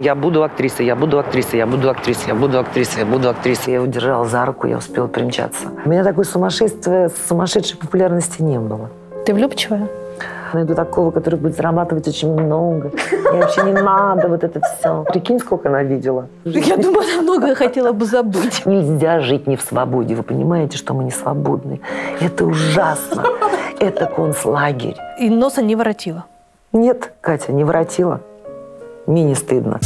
Я буду актрисой, я буду актрисой, я буду актрисой, я буду актрисой, я буду актрисой. Я его держала за руку, я успела примчаться. У меня такой сумасшествия, сумасшедшей популярности не было. Ты влюбчивая? Найду такого, который будет зарабатывать очень много. Мне вообще не надо вот это все. Прикинь, сколько она видела. Я думаю, она многое хотела бы забыть. Нельзя жить не в свободе. Вы понимаете, что мы не свободны. Это ужасно. Это концлагерь. И носа не воротила? Нет, Катя, не воротила. Мне не стыдно.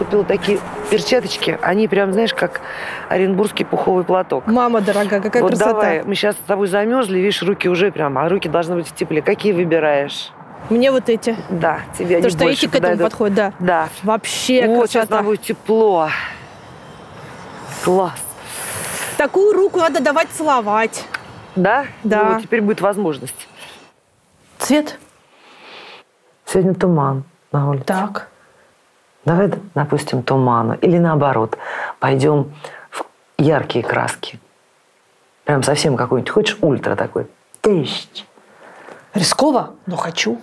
Купила такие перчаточки. Они прям, знаешь, как оренбургский пуховый платок. Мама дорогая, какая вот красота. давай, мы сейчас с тобой замерзли, видишь, руки уже прям, а руки должны быть в тепле. Какие выбираешь? Мне вот эти. Да, тебе То, они что больше эти к этому подойдут. подходят, да. Да. Вообще вот сейчас красота. нам будет тепло. Класс. Такую руку надо давать целовать. Да? Да. Ну, теперь будет возможность. Цвет? Сегодня туман на улице. Так. Давай, допустим, тумана. Или наоборот, пойдем в яркие краски. Прям совсем какой-нибудь. Хочешь ультра такой? Тыщ. Рисково, но хочу.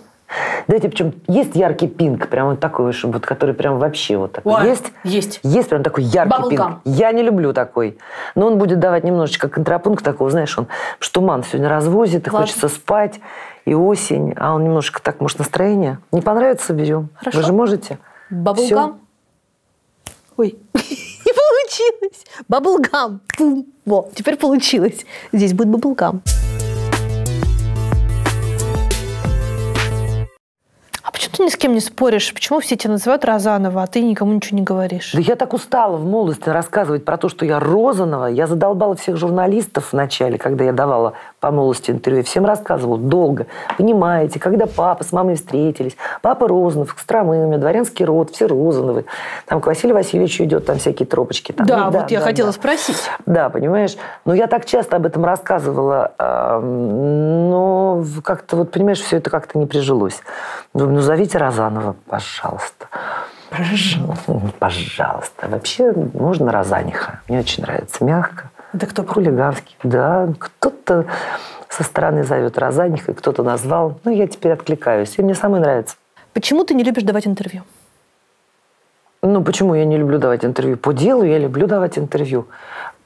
Дайте, причем есть яркий пинк, прям вот такой, чтобы который прям вообще вот такой. Ой, есть? есть. Есть прям такой яркий Bubblegum. пинк. Я не люблю такой. Но он будет давать немножечко контрапункт такого, знаешь, он что туман сегодня развозит, и Ладно. хочется спать, и осень, а он немножко так, может, настроение. Не понравится, берем. Хорошо. Вы же можете. Баблгам? Ой, не получилось. Баблгам. Во, теперь получилось. Здесь будет баблгам. А ты ни с кем не споришь? Почему все тебя называют Розанова, а ты никому ничего не говоришь? Да я так устала в молодости рассказывать про то, что я Розанова. Я задолбала всех журналистов вначале, когда я давала по молодости интервью. Всем рассказывала долго. Понимаете, когда папа с мамой встретились. Папа Розанов, Костромы, у меня дворянский род, все Розановы. Там к Василию Васильевичу идет там всякие тропочки. Там. Да, Ну вот я да, хотела да. спросить. Да, понимаешь? Но я так часто об этом рассказывала, но как-то, вот понимаешь, все это как-то не прижилось. Думаю, ну зовите Розанова, пожалуйста. Пожалуйста. Пожалуйста. Вообще можно Розаниха. Мне очень нравится. Мягко. Это кто? Хулиганский. Да, кто-то со стороны зовет Розаниха, кто-то назвал. Ну, я теперь откликаюсь. И мне самой нравится. Почему ты не любишь давать интервью? Ну, почему я не люблю давать интервью? По делу я люблю давать интервью.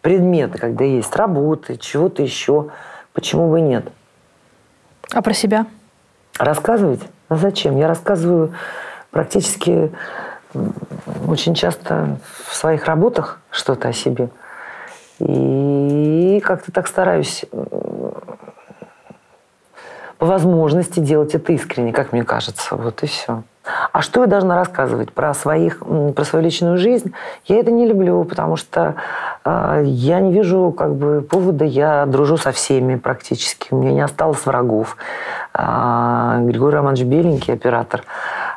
Предметы, когда есть работы, чего-то еще. Почему бы и нет? А про себя? Рассказывать? А зачем? Я рассказываю практически очень часто в своих работах что-то о себе. И как-то так стараюсь возможности делать это искренне, как мне кажется. Вот и все. А что я должна рассказывать про, своих, про свою личную жизнь? Я это не люблю, потому что э, я не вижу как бы, повода. Я дружу со всеми практически. У меня не осталось врагов. А, Григорий Романович Беленький, оператор,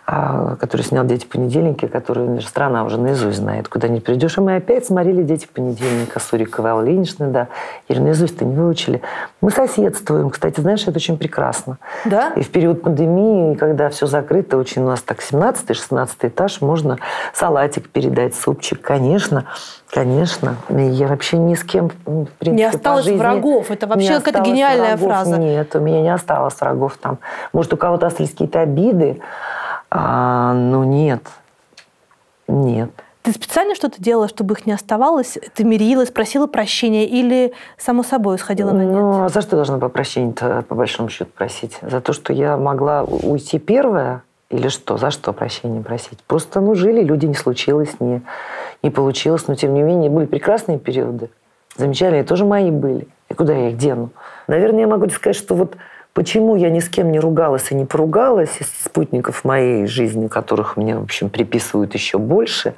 который снял «Дети понедельника», который наша страна уже наизусть знает. Куда не придешь. И мы опять смотрели «Дети понедельника» Сурикова, Ильинична, да. Или наизусть-то не выучили. Мы соседствуем. Кстати, знаешь, это очень прекрасно. Да? И в период пандемии, когда все закрыто, очень у нас так 17-16 этаж, можно салатик передать, супчик. Конечно, конечно. Я вообще ни с кем, в принципе, Не осталось жизни врагов. Это вообще какая-то гениальная врагов. фраза. Нет, у меня не осталось врагов там. Может, у кого-то остались какие-то обиды, а, но нет. Нет. Ты специально что-то делала, чтобы их не оставалось? Ты мирилась, просила прощения или само собой сходила на нет? Ну, а за что должна была прощения-то, по большому счету, просить? За то, что я могла уйти первая? Или что? За что прощения просить? Просто, ну, жили, люди, не случилось, не, не получилось. Но, тем не менее, были прекрасные периоды. Замечательные, тоже мои были. И куда я их дену? Наверное, я могу сказать, что вот почему я ни с кем не ругалась и не поругалась из спутников моей жизни, которых мне, в общем, приписывают еще больше,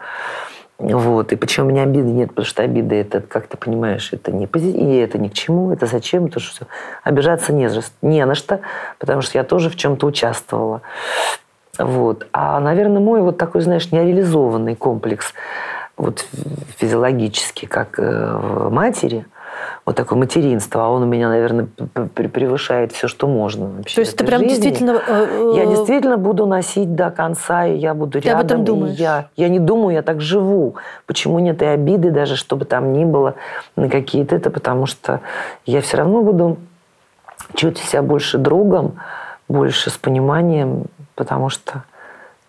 вот. И почему у меня обиды нет, потому что обида это, как ты понимаешь, это не пози- и это ни к чему, это зачем, то что обижаться не, не на что, потому что я тоже в чем-то участвовала. Вот. А, наверное, мой вот такой, знаешь, нереализованный комплекс вот физиологически, как э, в матери, вот такое материнство, а он у меня, наверное, превышает все, что можно вообще. То есть ты прям жизни. действительно... э, Я э, действительно буду носить до конца, и я буду Ты об рядом. этом и думаешь? Я, я не думаю, я так живу. Почему нет и обиды даже, чтобы там ни было на какие-то это, потому что я все равно буду чувствовать себя больше другом, больше с пониманием, потому что,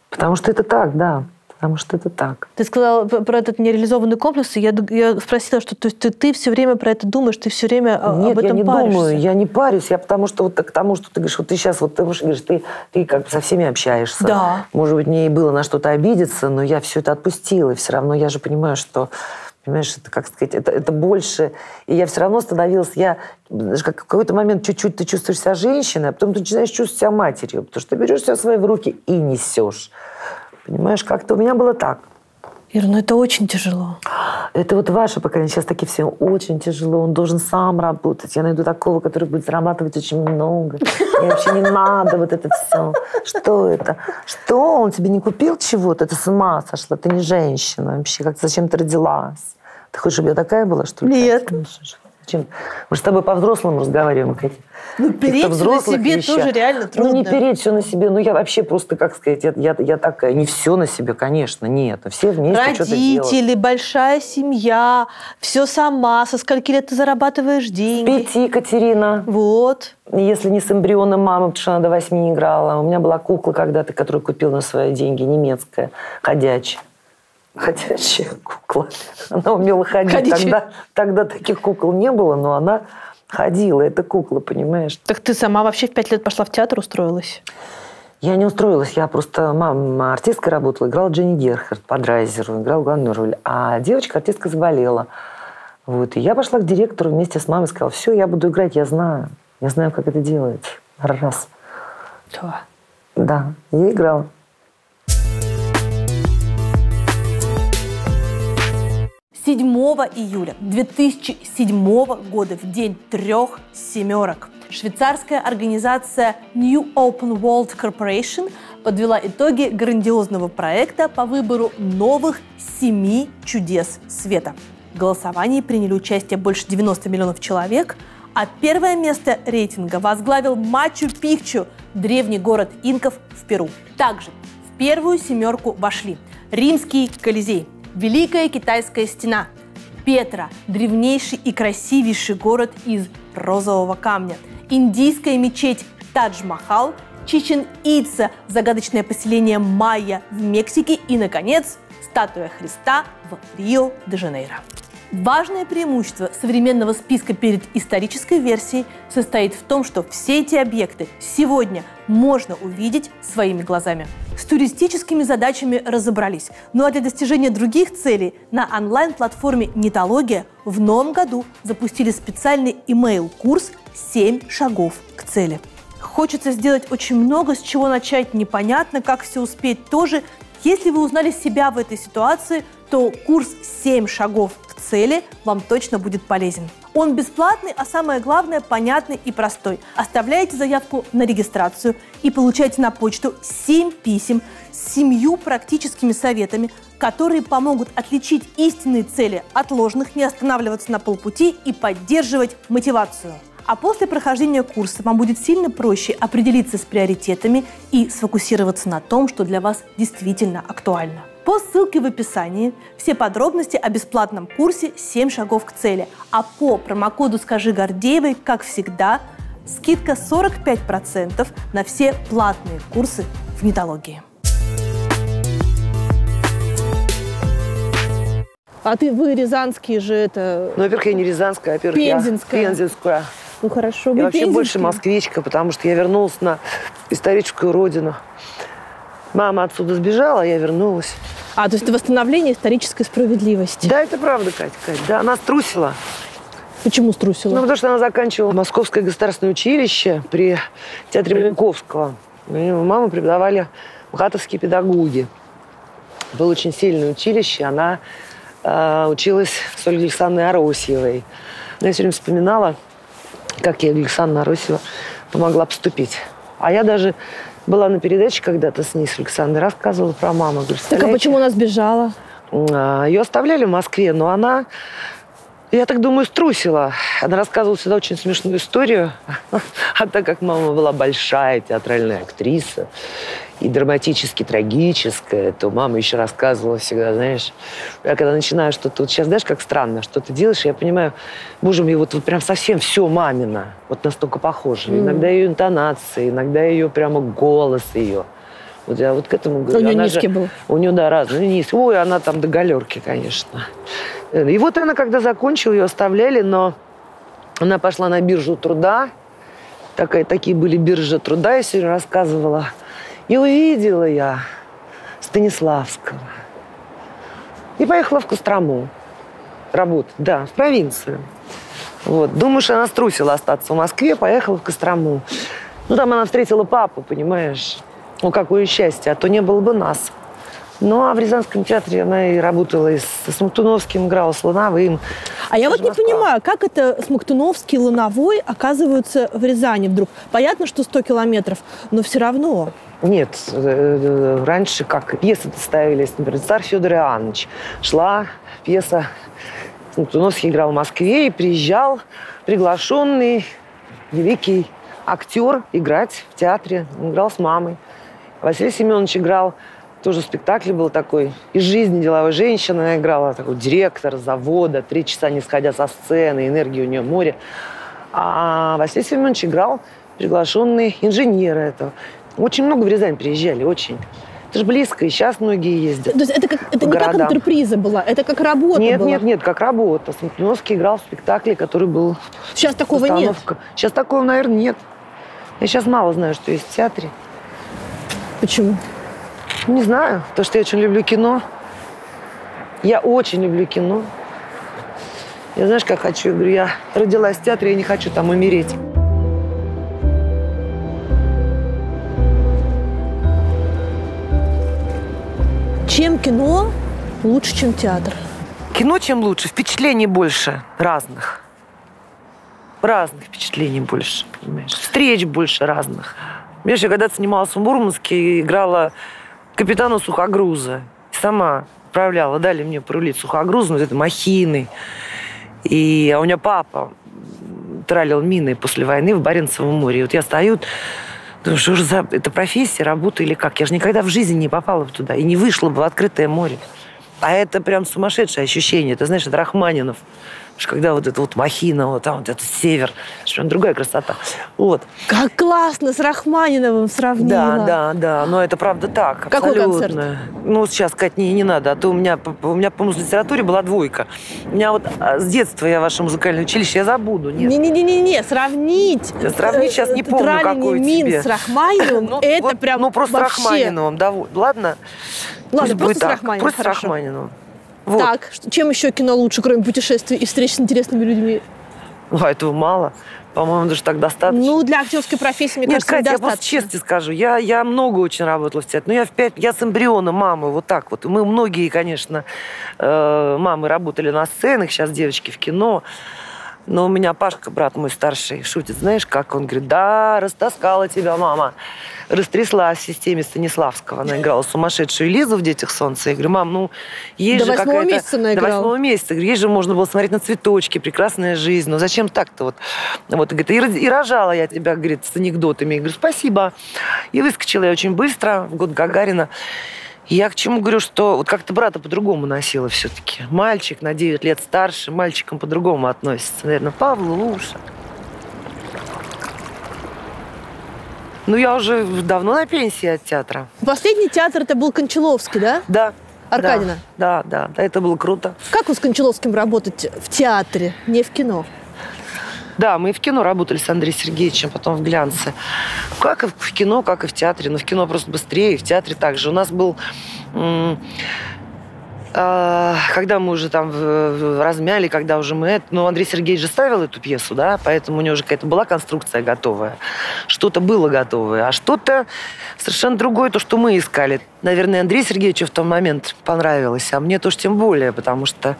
потому что это так, да, потому что это так. Ты сказала про этот нереализованный комплекс, и я, я спросила, что то есть ты, ты все время про это думаешь, ты все время а, Нет, об этом я не паришься. думаю, я не парюсь, я потому что вот к тому, что ты говоришь, вот ты сейчас, вот ты говоришь, ты, ты как бы со всеми общаешься. Да. Может быть, мне и было на что-то обидеться, но я все это отпустила, и все равно я же понимаю, что Понимаешь, это, как сказать, это, это больше. И я все равно становилась, я знаешь, как в какой-то момент чуть-чуть ты чувствуешь себя женщиной, а потом ты начинаешь чувствовать себя матерью, потому что ты берешь себя в свои в руки и несешь. Понимаешь, как-то у меня было так. Ира, ну это очень тяжело. Это вот ваше поколение. Сейчас такие все очень тяжело. Он должен сам работать. Я найду такого, который будет зарабатывать очень много. Мне вообще не надо вот это все. Что это? Что? Он тебе не купил чего-то? Ты с ума сошла. Ты не женщина вообще. Как зачем ты родилась? Ты хочешь, чтобы я такая была, что ли? Нет. Зачем? Мы же с тобой по-взрослому разговариваем, Катя. Ну, переть на себе вещах. тоже реально трудно. Ну, не переть все на себе. Ну, я вообще просто, как сказать, я, я, я такая, не все на себе, конечно, нет. Все вместе что-то делают. Родители, большая семья, все сама, со скольки лет ты зарабатываешь деньги. Пяти, Катерина. Вот. Если не с эмбрионом мамы, потому что она до восьми не играла. У меня была кукла когда-то, которую купил на свои деньги, немецкая, ходячая. Ходячая кукла. Она умела ходить. Ходячая. Тогда, тогда таких кукол не было, но она ходила. Это кукла, понимаешь? Так ты сама вообще в пять лет пошла в театр, устроилась? Я не устроилась, я просто мама артисткой работала, играла Дженни Герхард по драйзеру, играла главную роль. А девочка артистка заболела. Вот. И я пошла к директору вместе с мамой, сказала, все, я буду играть, я знаю. Я знаю, как это делается. Раз. Да. Да, я играла. 7 июля 2007 года, в день трех семерок, швейцарская организация New Open World Corporation подвела итоги грандиозного проекта по выбору новых семи чудес света. В голосовании приняли участие больше 90 миллионов человек, а первое место рейтинга возглавил Мачу-Пикчу, древний город инков в Перу. Также в первую семерку вошли Римский Колизей, Великая Китайская стена, Петра, древнейший и красивейший город из розового камня, Индийская мечеть Тадж-Махал, Чичен-Ица, загадочное поселение Майя в Мексике и, наконец, статуя Христа в Рио-де-Жанейро. Важное преимущество современного списка перед исторической версией состоит в том, что все эти объекты сегодня можно увидеть своими глазами. С туристическими задачами разобрались. Ну а для достижения других целей на онлайн-платформе Нитология в новом году запустили специальный имейл-курс «7 шагов к цели». Хочется сделать очень много, с чего начать непонятно, как все успеть тоже. Если вы узнали себя в этой ситуации, то курс «7 шагов цели» вам точно будет полезен. Он бесплатный, а самое главное – понятный и простой. Оставляете заявку на регистрацию и получаете на почту 7 писем с семью практическими советами, которые помогут отличить истинные цели от ложных, не останавливаться на полпути и поддерживать мотивацию. А после прохождения курса вам будет сильно проще определиться с приоритетами и сфокусироваться на том, что для вас действительно актуально. По ссылке в описании все подробности о бесплатном курсе «7 шагов к цели». А по промокоду «Скажи Гордеевой», как всегда, скидка 45% на все платные курсы в нетологии. А ты, вы рязанские же это... Ну, во-первых, я не рязанская, а, во-первых, Пензенская. я пензенская. Ну хорошо, Я вообще больше москвичка, потому что я вернулась на историческую родину. Мама отсюда сбежала, а я вернулась. А, то есть это восстановление исторической справедливости. Да, это правда, Катя, Катя. Да, она струсила. Почему струсила? Ну, потому что она заканчивала Московское государственное училище при театре Маленковского. Маму преподавали мхатовские педагоги. Было очень сильное училище. Она э, училась с Ольгой Александровной Аросьевой. Я все время вспоминала, как я Александра Аросьева помогла поступить. А я даже была на передаче когда-то с ней, с Александрой, рассказывала про маму. Говорю, так а «Представляете, почему она сбежала? а, ее оставляли в Москве, но она, я так думаю, струсила. Она рассказывала всегда очень смешную историю. А так как мама была большая театральная актриса и драматически трагическая, то мама еще рассказывала всегда, знаешь, я когда начинаю что-то, вот сейчас, знаешь, как странно, что ты делаешь, я понимаю, боже мой, вот, вот прям совсем все мамина, вот настолько похоже. Иногда ее интонации, иногда ее прямо голос ее. Вот я вот к этому говорю. У нее Она низкий же- был. У нее, да, разные. Низкий. Ой, она там до галерки, конечно. И вот она, когда закончила, ее оставляли, но она пошла на биржу труда. Такая, такие были биржи труда, я сегодня рассказывала. И увидела я Станиславского. И поехала в Кострому работать. Да, в провинцию. Вот. Думаю, что она струсила остаться в Москве, поехала в Кострому. Ну, там она встретила папу, понимаешь. Ну, какое счастье, а то не было бы нас. Ну, а в Рязанском театре она и работала, и с Смоктуновским играла, с Луновым. А я вот не Москва. понимаю, как это Смоктуновский, Луновой оказываются в Рязани вдруг? Понятно, что 100 километров, но все равно. Нет, э, э, раньше как пьесы ставились, например, «Царь Федор Иоаннович». Шла пьеса, Смоктуновский играл в Москве и приезжал приглашенный великий актер играть в театре. Он играл с мамой. Василий Семенович играл, тоже спектакль был такой, из жизни деловой женщины. Она играла такой директор завода, три часа не сходя со сцены, энергии у нее море. А Василий Семенович играл приглашенный инженера этого. Очень много в Рязань приезжали, очень. Это же близко, и сейчас многие ездят. То есть это, как, это не как городам. интерприза была, это как работа Нет, была. нет, нет, как работа. Смоктуновский играл в спектакле, который был Сейчас такого нет. постановка. Сейчас такого, наверное, нет. Я сейчас мало знаю, что есть в театре. Почему? Не знаю, потому что я очень люблю кино. Я очень люблю кино. Я знаешь, как хочу? Я говорю, я родилась в театре, я не хочу там умереть. Чем кино лучше, чем театр? Кино чем лучше, впечатлений больше разных. Разных впечатлений больше, понимаешь? Встреч больше разных. Понимаешь, я когда снималась в Мурманске, играла капитана сухогруза. Сама управляла, дали мне порулить сухогрузом, вот это махины. И а у меня папа тралил мины после войны в Баренцевом море. И вот я стою, думаю, что же за это профессия, работа или как? Я же никогда в жизни не попала бы туда и не вышла бы в открытое море. А это прям сумасшедшее ощущение. Ты знаешь, это Рахманинов. Потому что Когда вот это вот махина, вот там вот этот север, прям другая красота. Вот. Как классно с Рахманиновым сравнила. Да, да, да. Но это правда так. Какой абсолютно. концерт? Ну, сейчас сказать не, не надо. А то у меня, по- у меня, по-моему, в литературе была двойка. У меня вот а, с детства я ваше музыкальное училище, я забуду. Нет. Не-не-не-не, сравнить. Я сравнить сейчас не э, помню, тралини какой мин тебе. с Рахманиновым, Ну, это вот, прям Ну, просто вообще. Рахманиновым. Да, ладно? Ладно, Пусть просто с. Рахманиновым, Просто с. Рахманиновым. Вот. Так, чем еще кино лучше, кроме путешествий и встреч с интересными людьми? Ну, а этого мало. По-моему, даже так достаточно. Ну, для актерской профессии, мне Нет, кажется, Катя, я просто недостаточно. честно скажу, я, я много очень работала в театре. Ну, я в пять, я с эмбриона мамы, вот так вот. Мы многие, конечно, э, мамы работали на сценах, сейчас девочки в кино. Но у меня Пашка, брат мой старший, шутит, знаешь, как он говорит, да, растаскала тебя мама. Растряслась в системе Станиславского. Она играла сумасшедшую Лизу в «Детях солнца». Я говорю, мам, ну, есть До же восьмого какая-то... месяца она До восьмого месяца. Говорю, Есть же можно было смотреть на цветочки, прекрасная жизнь. Ну, зачем так-то вот? Вот, и говорит, и, и рожала я тебя, говорит, с анекдотами. Я говорю, спасибо. И выскочила я очень быстро в год Гагарина. Я к чему говорю, что вот как-то брата по-другому носила все-таки. Мальчик на 9 лет старше, мальчикам по-другому относится. Наверное, Павла, Луша. Ну, я уже давно на пенсии от театра. Последний театр это был Кончаловский, да? Да. Аркадина? Да, да, да, это было круто. Как вы с Кончаловским работать в театре, не в кино? Да, мы и в кино работали с Андреем Сергеевичем, потом в глянце. Как и в кино, как и в театре. Но в кино просто быстрее, и в театре также. У нас был... а, когда мы уже там размяли, когда уже мы... это- Ну, Андрей Сергеевич же ставил эту пьесу, да, поэтому у него уже какая-то была конструкция готовая. Что-то было готовое, а что-то совершенно другое, то, что мы искали. Наверное, Андрею Сергеевичу в тот момент понравилось, а мне тоже тем более, потому что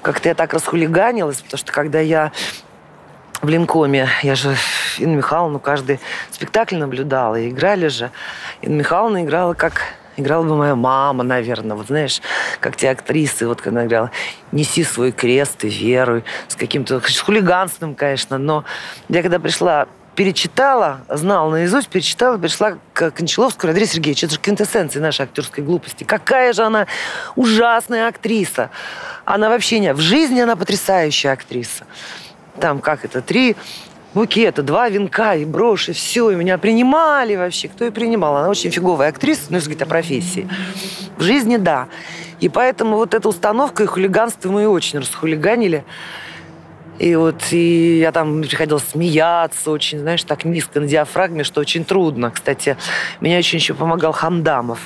как-то я так расхулиганилась, потому что когда я в Линкоме. Я же Инна Михайловну каждый спектакль наблюдала. И играли же. Инна Михайловна играла как играла бы моя мама, наверное. Вот знаешь, как те актрисы, вот когда играла «Неси свой крест и веру», с каким-то с хулиганством, конечно. Но я когда пришла перечитала, знала наизусть, перечитала, пришла к Кончаловскому Андрею Сергеевичу. Это же квинтэссенция нашей актерской глупости. Какая же она ужасная актриса. Она вообще не... В жизни она потрясающая актриса. Там, как это, три букета, два венка и броши, все, и меня принимали вообще. Кто ее принимал? Она очень фиговая актриса, ну, если говорить о профессии. В жизни, да. И поэтому вот эта установка и хулиганство мы очень расхулиганили. И вот и я там приходилось смеяться очень, знаешь, так низко на диафрагме, что очень трудно. Кстати, меня очень еще помогал Хамдамов,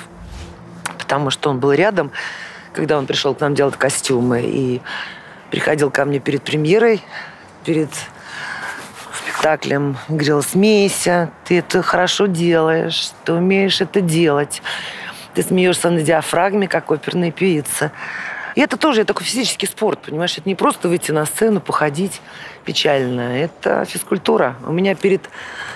потому что он был рядом, когда он пришел к нам делать костюмы, и приходил ко мне перед премьерой, перед спектаклем, говорил, смейся, ты это хорошо делаешь, ты умеешь это делать. Ты смеешься на диафрагме, как оперная певица. И это тоже такой физический спорт, понимаешь? Это не просто выйти на сцену, походить печально. Это физкультура. У меня перед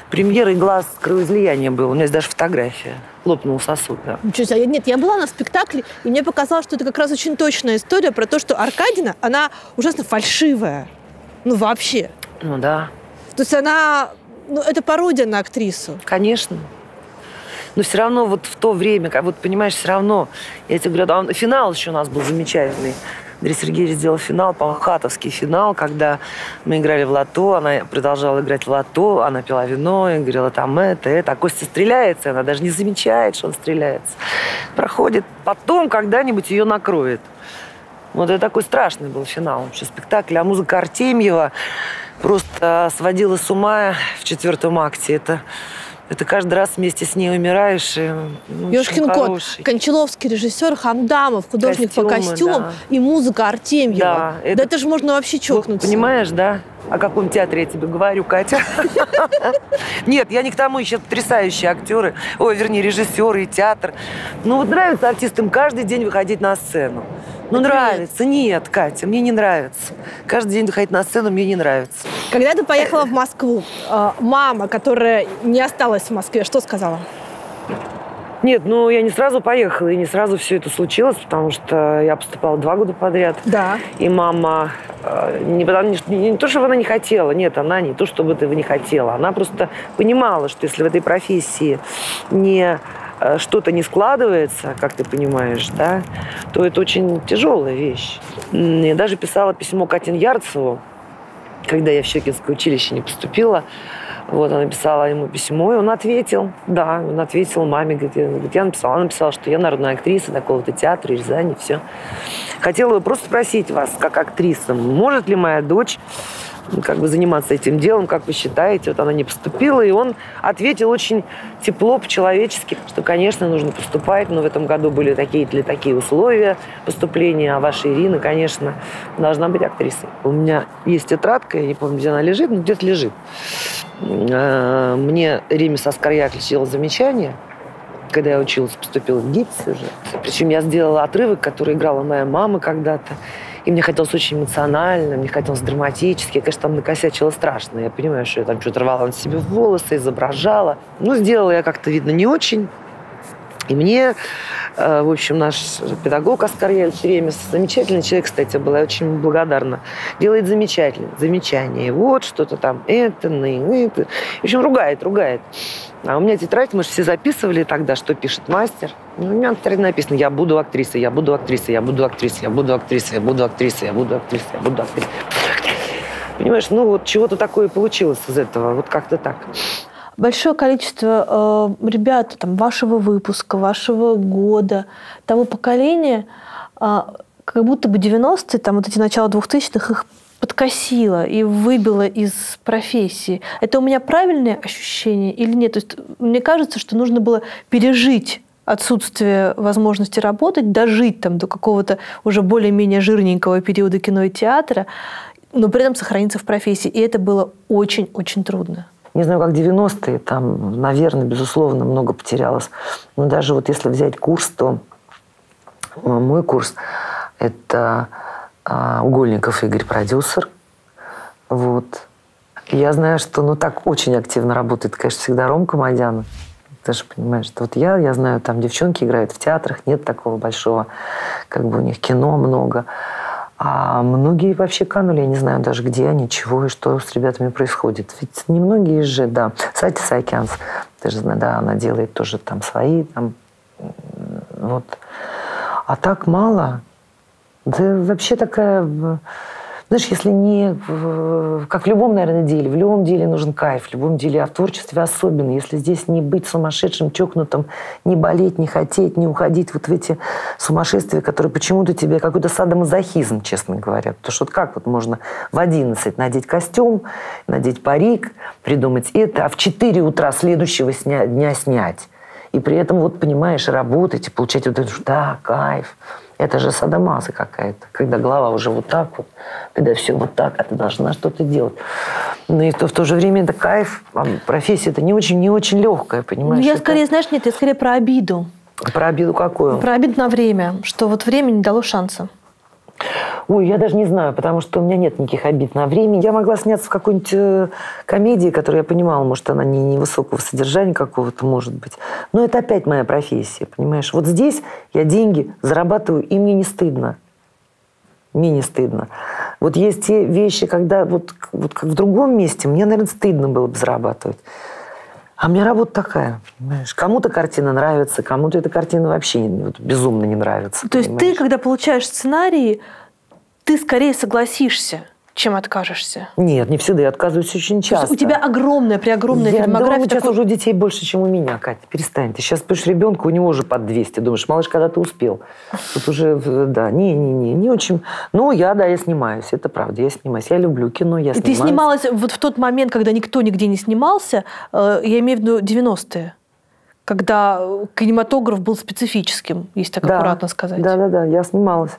премьерой глаз кровоизлияние было. У меня есть даже фотография. Лопнул сосуд, да. Ничего себе. Нет, я была на спектакле, и мне показалось, что это как раз очень точная история про то, что Аркадина, она ужасно фальшивая. Ну, вообще. Ну да, То есть она... Ну, это пародия на актрису. конечно. Но все равно вот в то время, как вот понимаешь, все равно, я тебе говорю, там финал еще у нас был замечательный. Андрей Сергеевич сделал финал, по хатовский финал, когда мы играли в лото, она продолжала играть в лото, она пила вино и говорила там это, это, а Костя стреляется, она даже не замечает, что он стреляется. Проходит, потом когда-нибудь ее накроет. Вот это такой страшный был финал вообще спектакль. А музыка Артемьева просто сводила с ума в четвертом акте. Это, это каждый раз вместе с ней умираешь. И, ну, Ёшкин кот. Кончаловский режиссер, Хамдамов, художник по Костюмы, костюмам да. и музыка Артемьева. Да, Да это- это же можно вообще Вот чокнуться. понимаешь, да? О каком театре я тебе говорю, Катя? Нет, я не к тому, сейчас потрясающие актеры, ой, вернее, режиссеры и театр. Ну вот нравится артистам каждый день выходить на сцену. Ну Это нравится. Нет, Катя, мне не нравится. Каждый день выходить на сцену мне не нравится. Когда ты поехала в Москву, э, мама, которая не осталась в Москве, что сказала? Нет, ну я не сразу поехала, и не сразу все это случилось, потому что я поступала два года подряд. Да. И мама э, не, не, не то, чтобы она не хотела, нет, она не то, чтобы этого не хотела. Она просто понимала, что если в этой профессии не э, что-то не складывается, как ты понимаешь, да, то это очень тяжелая вещь. Я даже писала письмо Катин Ярцеву, когда я в Щекинское училище не поступила. Вот, она написала ему письмо, и он ответил. Да, он ответил маме, говорит, я, я написала. Она написала, что я народная актриса такого-то театра, Рязани, все. Хотела бы просто спросить вас, как актриса, может ли моя дочь как бы заниматься этим делом, как вы считаете? Вот она не поступила, и он ответил очень тепло, по-человечески, что, конечно, нужно поступать, но в этом году были такие или такие условия поступления, а ваша Ирина, конечно, должна быть актрисой. У меня есть тетрадка, я не помню, где она лежит, но где-то лежит. Э, Мне Ремис Оскар Яковлевич сделал замечание, когда я училась, поступила в ГИТИС уже. Причем я сделала отрывок, который играла моя мама когда-то. И мне хотелось очень эмоционально, мне хотелось драматически. Я, конечно, там накосячила страшно. Я понимаю, что я там что-то рвала на себе волосы, изображала. Ну, сделала я как-то, видно, не очень. И мне, э, в общем, наш педагог Оскар Яльевич Ремес, замечательный человек, кстати, была я очень благодарна, делает замечательно, замечания. И вот что-то там, это, ну, это. В общем, ругает, ругает. А у меня тетрадь, мы же все записывали тогда, что пишет мастер. Ну, у меня на тетради написано, я буду актрисой, я буду актрисой, я буду актрисой, я буду актрисой, я буду актрисой, я буду актрисой, я буду актрисой. Понимаешь, ну вот чего-то такое получилось из этого, вот как-то так. Большое количество э, ребят там, вашего выпуска, вашего года, того поколения, э, как будто бы 90-е, там вот эти начало 2000-х, их подкосило и выбило из профессии. Это у меня правильное ощущение или нет? То есть мне кажется, что нужно было пережить отсутствие возможности работать, дожить там до какого-то уже более-менее жирненького периода кино и театра, но при этом сохраниться в профессии. И это было очень-очень трудно. Не знаю, как 90-е, там, наверное, безусловно, много потерялось. Но даже вот если взять курс, то э, мой курс – это а, Угольников Игорь, продюсер. Вот. Я знаю, что ну, так очень активно работает, конечно, всегда Ромка Мадянов. Ты же понимаешь, что вот я, я знаю, там девчонки играют в театрах, нет такого большого, как бы у них кино много. А многие вообще канули, я не знаю даже, где они, чего и что с ребятами происходит. Ведь немногие же, да. Сати Сайкянс, ты же знаешь, да, она делает тоже там свои, там, вот. А так мало. Да вообще такая... Знаешь, если не... в- Как в любом, наверное, деле. В любом деле нужен кайф. В любом деле, а в творчестве особенно. Если здесь не быть сумасшедшим, чокнутым, не болеть, не хотеть, не уходить вот в эти сумасшествия, которые почему-то тебе какой-то садомазохизм, честно говоря. Потому что вот как вот можно в 11 надеть костюм, надеть парик, придумать это, а в 4 утра следующего дня снять. И при этом, вот понимаешь, работать и получать вот это, да, кайф. Это же садомаза какая-то, когда голова уже вот так вот, когда все вот так, а ты должна что-то делать. Но и в то, в то же время это кайф, а профессия это не очень, не очень легкая, Ну, понимаешь? я Это скорее, знаешь, нет, я скорее про обиду. Про обиду какую? Про обиду на время, что вот время не дало шанса. Ой, я даже не знаю, потому что у меня нет никаких обид на время. Я могла сняться в какой-нибудь э, комедии, которую я понимала, может, она не невысокого содержания какого-то, может быть. Но это опять моя профессия, понимаешь? Вот здесь я деньги зарабатываю, и мне не стыдно. Мне не стыдно. Вот есть те вещи, когда вот, вот как в другом месте, мне, наверное, стыдно было бы зарабатывать. А у меня работа такая, понимаешь? Кому-то картина нравится, кому-то эта картина вообще вот безумно не нравится. То есть ты, понимаешь? когда получаешь сценарий, ты скорее согласишься, чем откажешься. Нет, не всегда. Я отказываюсь очень часто. у тебя огромная, преогромная я фильмография. думаю, сейчас такой- уже у детей больше, чем у меня, Катя. Перестань. Ты сейчас пишешь ребенка, у него уже под 200. Думаешь, малыш, когда ты успел? Тут уже, да, не-не-не, не очень. Ну, я, да, я снимаюсь, это правда, я снимаюсь. Я люблю кино, я И ты снимаюсь. снималась вот в тот момент, когда никто нигде не снимался, э, я имею в виду 90-е, когда кинематограф был специфическим, если так Да. аккуратно сказать. Да-да-да, я снималась.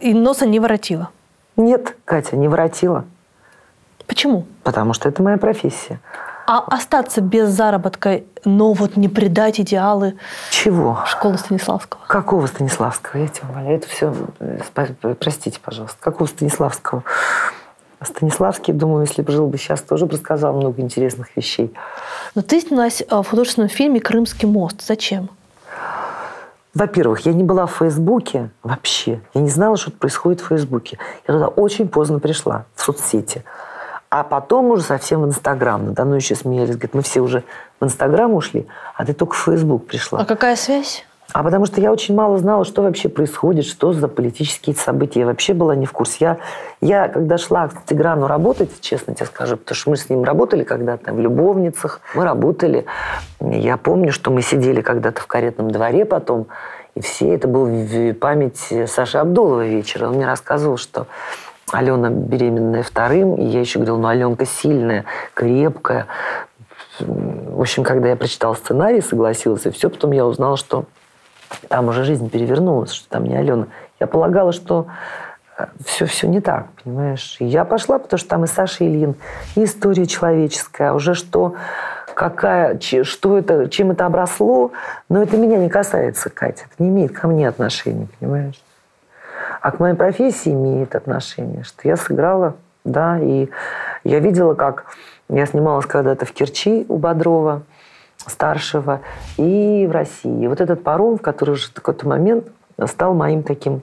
И носа не воротила. Нет, Катя, не воротила, Почему? потому что это моя профессия. А остаться без заработка, но вот не предать идеалы Чего? школы Станиславского? Какого Станиславского? Я тебя умоляю, это все... Простите, пожалуйста. Какого Станиславского? Станиславский, думаю, если бы жил бы сейчас, тоже бы рассказал много интересных вещей. Но ты снялась э, в художественном фильме «Крымский мост». Зачем? Во-первых, я не была в Фейсбуке вообще. Я не знала, что происходит в Фейсбуке. Я туда очень поздно пришла, в соцсети. А потом уже совсем в Инстаграм. Надо мной еще смеялись. Говорят, мы все уже в Инстаграм ушли, а ты только в Фейсбук пришла. А какая связь? А потому что я очень мало знала, что вообще происходит, что за политические события. Я вообще была не в курсе. Я, я когда шла к Тиграну работать, честно тебе скажу, потому что мы с ним работали когда-то в «Любовницах», мы работали. Я помню, что мы сидели когда-то в каретном дворе потом, и все, это был в память Саши Абдулова вечер. Он мне рассказывал, что Алена беременная вторым, и я еще говорила, ну, Аленка сильная, крепкая. В общем, когда я прочитала сценарий, согласилась, и все, потом я узнала, что там уже жизнь перевернулась, что там не Алена. Я полагала, что все, все не так, понимаешь. Я пошла, потому что там и Саша Ильин, и история человеческая, а уже что, какая, что это, чем это обросло, но это меня не касается, Катя, это не имеет ко мне отношения, понимаешь. А к моей профессии имеет отношение, что я сыграла, да, и я видела, как я снималась когда-то в Керчи у Бодрова, старшего, и в России. Вот этот паром, в который уже в какой-то момент стал моим таким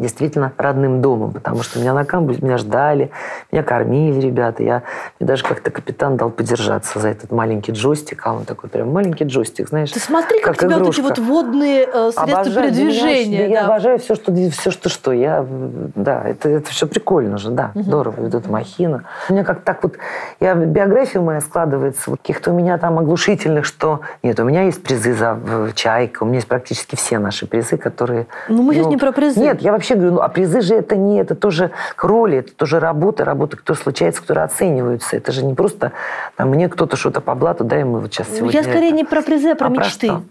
действительно родным домом, потому что меня на камбузе, меня ждали, меня кормили ребята. Я, мне даже как-то капитан дал подержаться за этот маленький джойстик, а он такой прям маленький джойстик, знаешь. Ты смотри, как, у тебя вот эти игрушка. вот водные э, средства Обожаю, передвижения. понимаешь, Я да. обожаю все, что, все, что что. Я, да, это, это все прикольно же, да, здорово. Вот эта махина. У меня как так вот, я, биография моя складывается, вот каких-то у меня там оглушительных, что... Нет, у меня есть призы за «Чайка», у меня есть практически все наши призы, которые... Ну, мы сейчас не про призы. Нет, я вообще говорю, ну, а призы же это не, это тоже роли, это тоже работа, работа, кто случается, которые оцениваются. Это же не просто, там, мне кто-то что-то по блату, дай мы вот сейчас сегодня... Я скорее это». не про призы, а про А про мечты. что?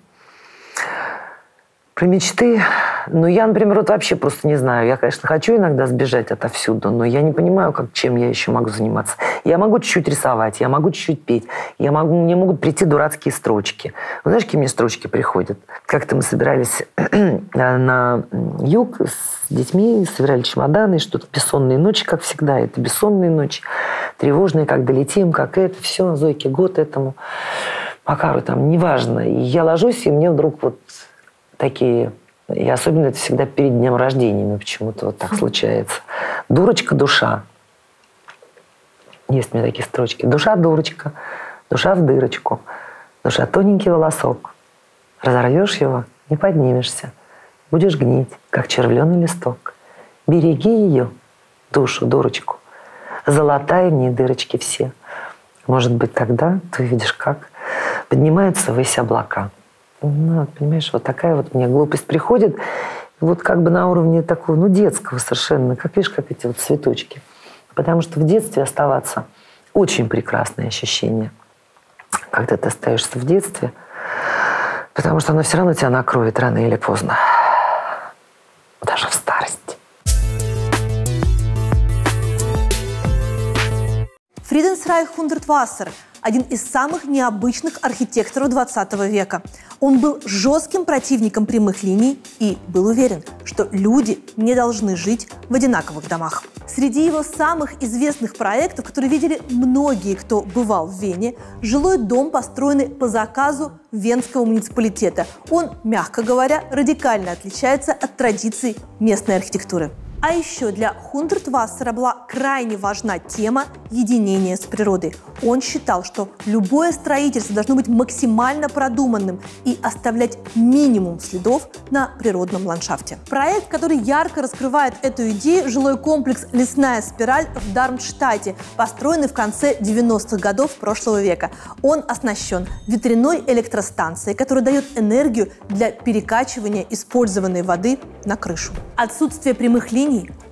Про мечты. Ну, я, например, вот вообще просто не знаю. Я, конечно, хочу иногда сбежать отовсюду, но я не понимаю, как, чем я еще могу заниматься. Я могу чуть-чуть рисовать, я могу чуть-чуть петь, я могу, мне могут прийти дурацкие строчки. Ну, знаешь, какие мне строчки приходят? Как-то мы собирались на юг с детьми, собирали чемоданы, что-то бессонные ночи, как всегда. Это бессонные ночи, тревожные, как долетим, как это, все, Зойке год этому Макару там, неважно. И я ложусь, и мне вдруг вот такие... И особенно это всегда перед днем рождения мне почему-то вот так случается. Дурочка душа. Есть у меня такие строчки. Душа дурочка, душа в дырочку, душа тоненький волосок. Разорвешь его, не поднимешься. Будешь гнить, как червленый листок. Береги ее, душу, дурочку. Золотая в ней дырочки все. Может быть, тогда ты увидишь, как поднимаются ввысь облака. Ну, понимаешь, вот такая вот мне глупость приходит. Вот как бы на уровне такого, ну, детского совершенно. Как видишь, как эти вот цветочки. Потому что в детстве оставаться очень прекрасное ощущение. Когда ты остаешься в детстве, потому что оно все равно тебя накроет рано или поздно. Даже в старости. Фриденсрайх Хундертвассер – один из самых необычных архитекторов 20 века. Он был жестким противником прямых линий и был уверен, что люди не должны жить в одинаковых домах. Среди его самых известных проектов, которые видели многие, кто бывал в Вене, жилой дом, построенный по заказу Венского муниципалитета. Он, мягко говоря, радикально отличается от традиций местной архитектуры. А еще для Хундертвассера была крайне важна тема единения с природой. Он считал, что любое строительство должно быть максимально продуманным и оставлять минимум следов на природном ландшафте. Проект, который ярко раскрывает эту идею, жилой комплекс «Лесная спираль» в Дармштадте, построенный в конце 90-х годов прошлого века. Он оснащен ветряной электростанцией, которая дает энергию для перекачивания использованной воды на крышу. Отсутствие прямых линий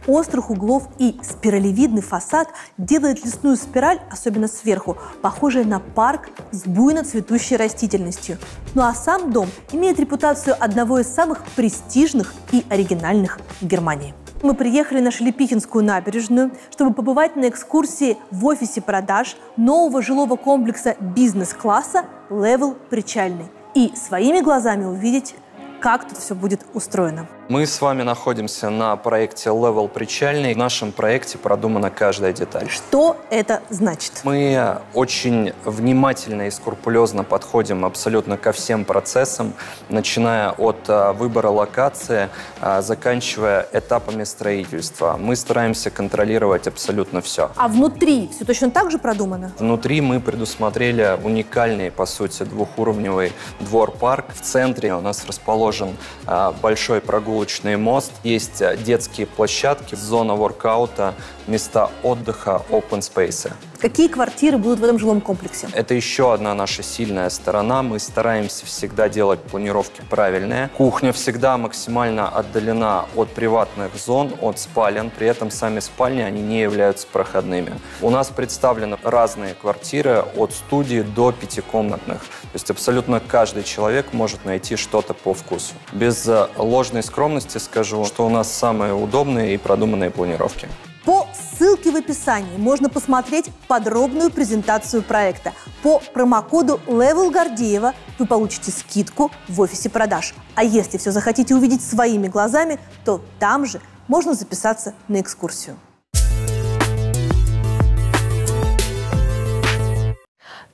острых углов и спиралевидный фасад делает лесную спираль, особенно сверху, похожей на парк с буйно цветущей растительностью. Ну а сам дом имеет репутацию одного из самых престижных и оригинальных в Германии. Мы приехали на Шелепихинскую набережную, чтобы побывать на экскурсии в офисе продаж нового жилого комплекса бизнес-класса «Левел Причальный» и своими глазами увидеть, как тут все будет устроено. Мы с вами находимся на проекте Level Причальный. В нашем проекте продумана каждая деталь. Что это значит? Мы очень внимательно и скрупулезно подходим абсолютно ко всем процессам, начиная от а, выбора локации, а, заканчивая этапами строительства. Мы стараемся контролировать абсолютно все. А внутри все точно так же продумано? Внутри мы предусмотрели уникальный, по сути, двухуровневый двор-парк. В центре у нас расположен а, большой прогулочный мост, есть а, детские площадки, зона воркаута, места отдыха, open space. Какие квартиры будут в этом жилом комплексе? Это еще одна наша сильная сторона. Мы стараемся всегда делать планировки правильные. Кухня всегда максимально отдалена от приватных зон, от спален. При этом сами спальни, они не являются проходными. У нас представлены разные квартиры от студии до пятикомнатных. То есть абсолютно каждый человек может найти что-то по вкусу. Без ложной скромности скажу, что у нас самые удобные и продуманные планировки. По ссылке в описании можно посмотреть подробную презентацию проекта. По промокоду Level Гордеева вы получите скидку в офисе продаж. А если все захотите увидеть своими глазами, то там же можно записаться на экскурсию.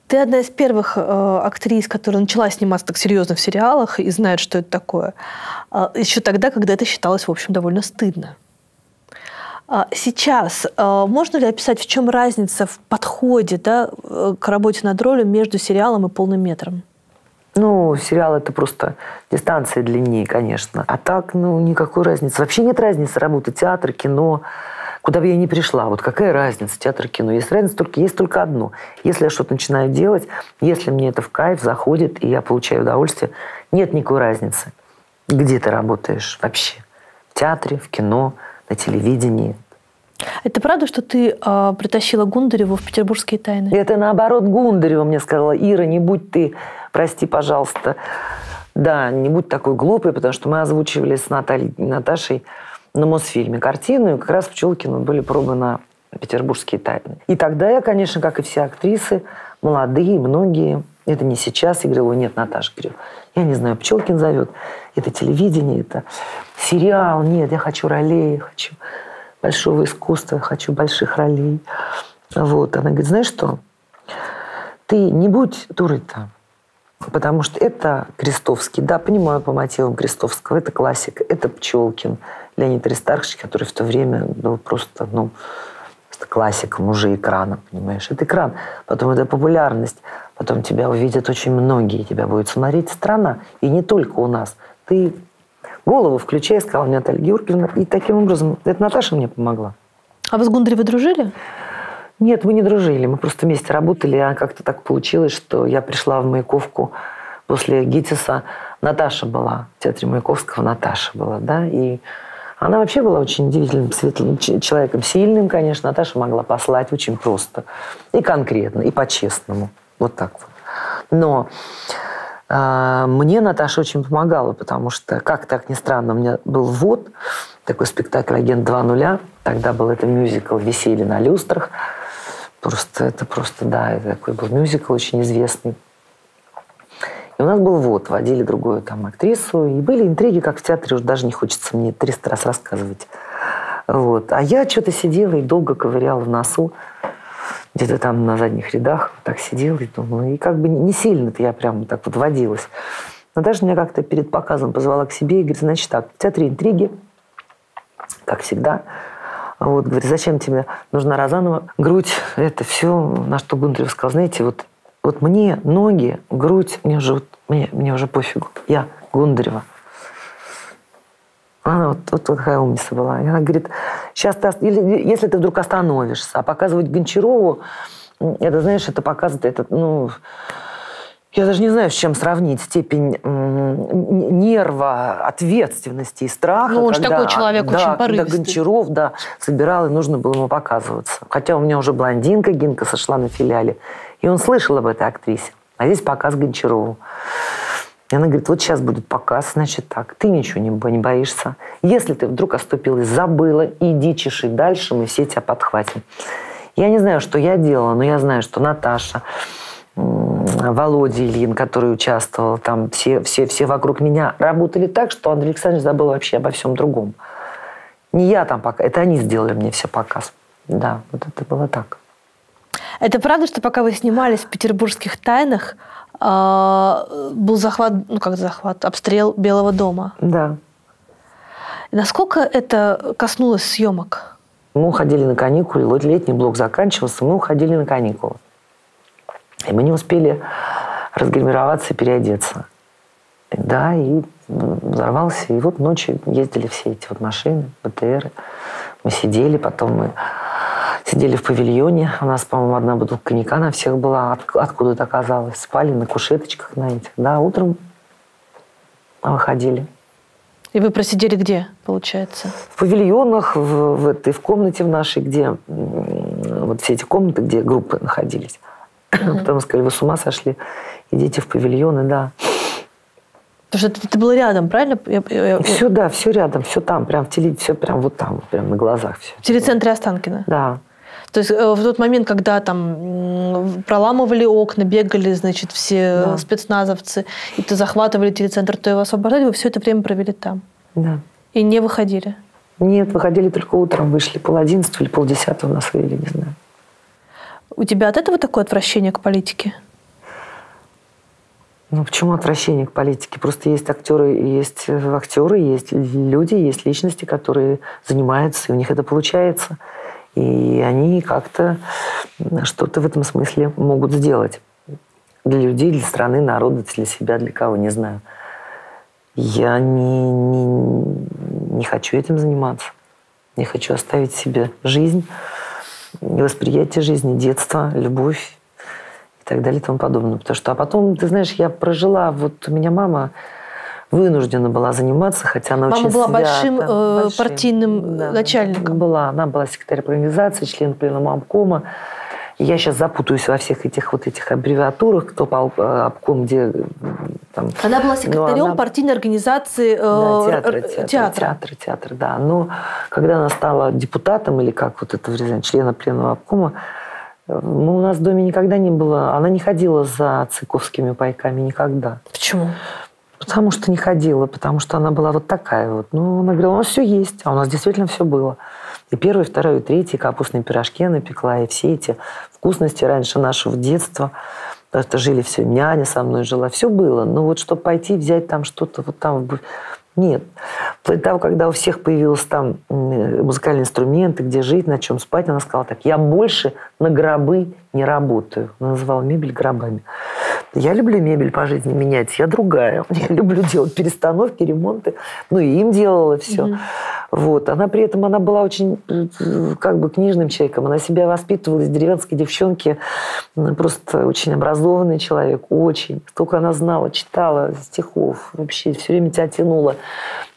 Ты одна из первых э, актрис, которая начала сниматься так серьезно в сериалах и знает, что это такое. Э, еще тогда, когда это считалось, в общем, довольно стыдно. А Сейчас э, можно ли описать, в чем разница в подходе да, э, к работе над ролью между сериалом и полным метром? Ну, сериал это просто дистанция длиннее, конечно. А так, ну, никакой разницы. Вообще нет разницы работы театр, кино, куда бы я ни пришла. Вот какая разница, театр, кино? Есть разница только, есть только одно. Если я что-то начинаю делать, если мне это в кайф заходит, и я получаю удовольствие, нет никакой разницы. Где ты работаешь вообще? В театре, в кино, на телевидении. Это правда, что ты э, притащила Гундареву в петербургские тайны? Это наоборот Гундарева мне сказала, Ира, не будь ты, прости, пожалуйста. Да, не будь такой глупой, потому что мы озвучивали с Натальей, Наташей на Мосфильме картину, и как раз в Пчелкино были пробы на петербургские тайны. И тогда я, конечно, как и все актрисы, молодые, многие, это не сейчас, я говорила, нет, Наташа, говорю, я не знаю, Пчелкин зовет, это телевидение, это сериал, нет, я хочу ролей, хочу большого искусства, хочу больших ролей. Вот. Она говорит, знаешь что, ты не будь дурой-то. Потому что это Крестовский, да, понимаю по мотивам Крестовского, это классик, это Пчелкин, Леонид Аристархович, который в то время был просто, ну, просто классиком уже экрана, понимаешь? Это экран, потом это популярность, потом тебя увидят очень многие, тебя будет смотреть страна, и не только у нас. Ты голову включай, сказала мне Наталья Георгиевна, и таким образом, это Наташа мне помогла. А вы с Гундаревой дружили? Нет, мы не дружили, мы просто вместе работали, а как-то так получилось, что я пришла в Маяковку после ГИТИСа. Наташа была, в театре Маяковского Наташа была, да, и она вообще была очень удивительным, светлым человеком, сильным, конечно. Наташа могла послать очень просто и конкретно, и по-честному. Вот так вот. Но а, мне Наташа очень помогала, потому что, как так ни странно, у меня был ввод, такой спектакль «Агент 2.0». Тогда был это мюзикл «Веселье на люстрах». Просто это просто, да, это такой был мюзикл очень известный. И у нас был вот, водили другую там актрису, и были интриги, как в театре, уже даже не хочется мне 300 раз рассказывать. Вот. А я что-то сидела и долго ковыряла в носу, где-то там на задних рядах, вот так сидела и думала. И как бы не сильно-то я прям так вот водилась. Но даже меня как-то перед показом позвала к себе и говорит, значит так, в театре интриги, как всегда. Вот, говорит, зачем тебе нужна Розанова? Грудь, это все, на что Гундарев сказал, знаете, вот, вот мне ноги, грудь, мне уже, вот- мне, мне уже пофигу. Я Гундарева. Она вот, вот такая умница была. И она говорит, сейчас ты, или если ты вдруг остановишься, а показывать Гончарову, это, знаешь, это показывает, это, ну, я даже не знаю, с чем сравнить степень нерва, ответственности и страха. Ну, он же такой человек, да, очень когда порывистый. Гончаров, да, собирал, и нужно было ему показываться. Хотя у меня уже блондинка Гинка сошла на филиале, и он слышал об этой актрисе. А здесь показ Гончарову. И она говорит, вот сейчас будет показ, значит так, ты ничего не, не боишься. Если ты вдруг оступилась, забыла, иди чеши дальше, мы все тебя подхватим. Я не знаю, что я делала, но я знаю, что Наташа, Володя Ильин, который участвовал, там все, все, все вокруг меня работали так, что Андрей Александрович забыл вообще обо всем другом. Не я там пока, это они сделали мне все показ. Да, вот это было так. Это правда, что пока вы снимались в «Петербургских тайнах», был захват, ну как захват, обстрел Белого дома. Да. Насколько это коснулось съемок? Мы уходили на каникулы, вот летний блок заканчивался, мы уходили на каникулы. И мы не успели разгримироваться и переодеться. Да, и взорвался. И вот ночью ездили все эти вот машины, БТРы. Мы сидели, потом мы сидели в павильоне. У нас, по-моему, одна бутылка коньяка на всех была. От- откуда-то оказалось. Спали на кушеточках на этих. Да, утром выходили. И вы просидели где, получается? в павильонах, в, в этой, в комнате в нашей, где вот все эти комнаты, где группы находились. Потом сказали, вы с ума сошли, идите в павильоны, да. Потому что это, это было рядом, правильно? Я- я- Все, да, все рядом, все там, прям в теле, все прям вот там, прям на глазах все. В телецентре Останкино. Да. То есть э, в тот момент, когда там проламывали окна, бегали, значит, все Да. спецназовцы, и то захватывали телецентр, то его освобождали, вы все это время провели там. Да. И не выходили. Нет, выходили только утром, вышли пол одиннадцатого или пол десятого нас вывели, не знаю. У тебя от этого такое отвращение к политике? Ну, почему отвращение к политике? Просто есть актеры, есть э, актеры, есть люди, есть личности, которые занимаются, и у них это получается. И они как-то что-то в этом смысле могут сделать. Для людей, для страны, народа, для себя, для кого, не знаю. Я не, не, не хочу этим заниматься. Я хочу оставить себе жизнь, восприятие жизни, детство, любовь и так далее и тому подобное. Потому что, а потом, ты знаешь, я прожила, вот у меня мама вынуждена была заниматься, хотя она Мама очень была свята, большим, э, партийным начальником. Была, она была секретарь организации, член пленума обкома. Я сейчас запутаюсь во всех этих вот этих аббревиатурах, кто по э, обком, где там... Она была Ну, секретарем она- партийной организации э, Да, театр, р- театр, театра. театр, театр, да. Но когда она стала депутатом, или как вот это в Рязани, члена пленного обкома, ну, у нас в доме никогда не было, она не ходила за цыковскими пайками никогда. Почему? Потому что не ходила, потому что она была вот такая вот. Ну, она говорила, у нас все есть, а у нас действительно все было. И первый, второй, и третий капустные пирожки она пекла, и все эти вкусности раньше нашего детства. Потому жили все, няня со мной жила, все было. Но вот чтобы пойти взять там что-то вот там... Нет. До того, когда у всех появились там музыкальные инструменты, где жить, на чем спать, она сказала так, я больше на гробы не работаю. Она называла мебель гробами. Я люблю мебель по жизни менять, я другая. Я люблю делать перестановки, ремонты. Ну, и им делала все. Вот. Она при этом, она была очень э, как бы книжным человеком. Она себя воспитывала из деревенской девчонки. Она просто очень образованный человек, очень. Столько она знала, читала стихов. Вообще все время тебя тянуло.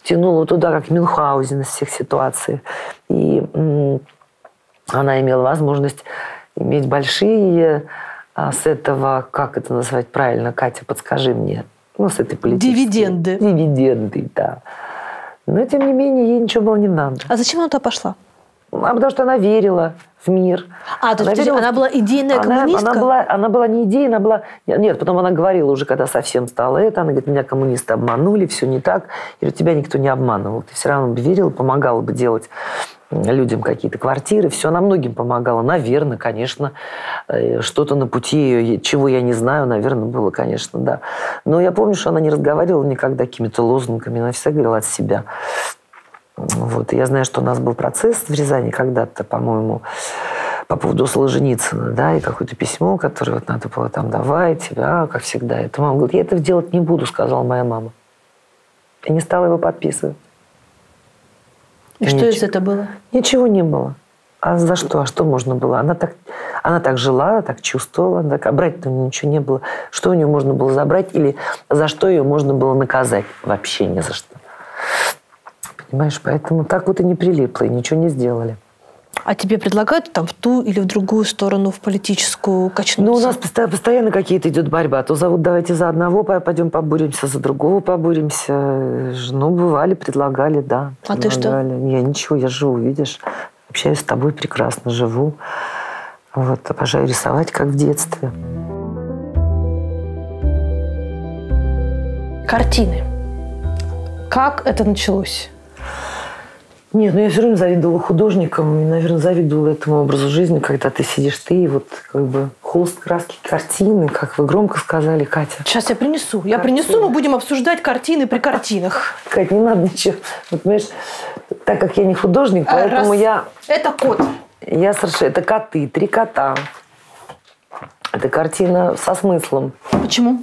Тянуло туда, как Мюнхгаузен из всех ситуаций. И она имела возможность иметь большие с этого, как это назвать правильно, Катя, подскажи мне, ну, с этой политической... Дивиденды. Дивиденды, да. Но, тем не менее, ей ничего было не надо. А зачем она туда пошла? А потому что она верила в мир. А, то есть, подожди, верила- она была идейная она, коммунистка? она была, она была не идейная, она была... Нет, потом она говорила уже, когда совсем стало это, она говорит, меня коммунисты обманули, все не так. Я говорю, тебя никто не обманывал. Ты все равно бы верила, помогала бы делать людям какие-то квартиры. Все, она многим помогала. Наверное, конечно, э, что-то на пути чего я не знаю, наверное, было, конечно, да. Но я помню, что она не разговаривала никогда какими-то лозунгами, она всегда говорила от себя. Вот. Я знаю, что у нас был процесс в Рязани когда-то, по-моему, по поводу Солженицына, да, и какое-то письмо, которое вот надо было там давать, тебя, как всегда. Это мама говорит, я этого делать не буду, сказала моя мама. И не стала его подписывать. И что из этого было? Ничего не было. А за что? А что можно было? Она так, она так жила, она так чувствовала, она так, а брать-то у нее ничего не было. Что у нее можно было забрать или за что ее можно было наказать? Вообще ни за что. Понимаешь, поэтому так вот и не прилипло, и ничего не сделали. А тебе предлагают там в ту или в другую сторону, в политическую качнуться? Ну, у нас постоянно, постоянно какие-то идет борьба. То зовут, давайте за одного по- пойдем поборемся, за другого поборемся. Ну, бывали, предлагали, да. А ты что? предлагали. Я ничего, я живу, видишь. Общаюсь с тобой прекрасно, живу. Вот, обожаю рисовать, как в детстве. Картины. Как это началось? Нет, ну я все время завидовала художникам и, наверное, завидовала этому образу жизни, когда ты сидишь, ты и вот как бы холст, краски, картины, как вы громко сказали, Катя. Сейчас я принесу. Я Картины. принесу, мы будем обсуждать картины при картинах. Кать, не надо ничего. Вот, понимаешь, так как я не художник, А, поэтому раз- я, Это кот. я совершенно... Это коты, три кота. Это картина со смыслом. Почему?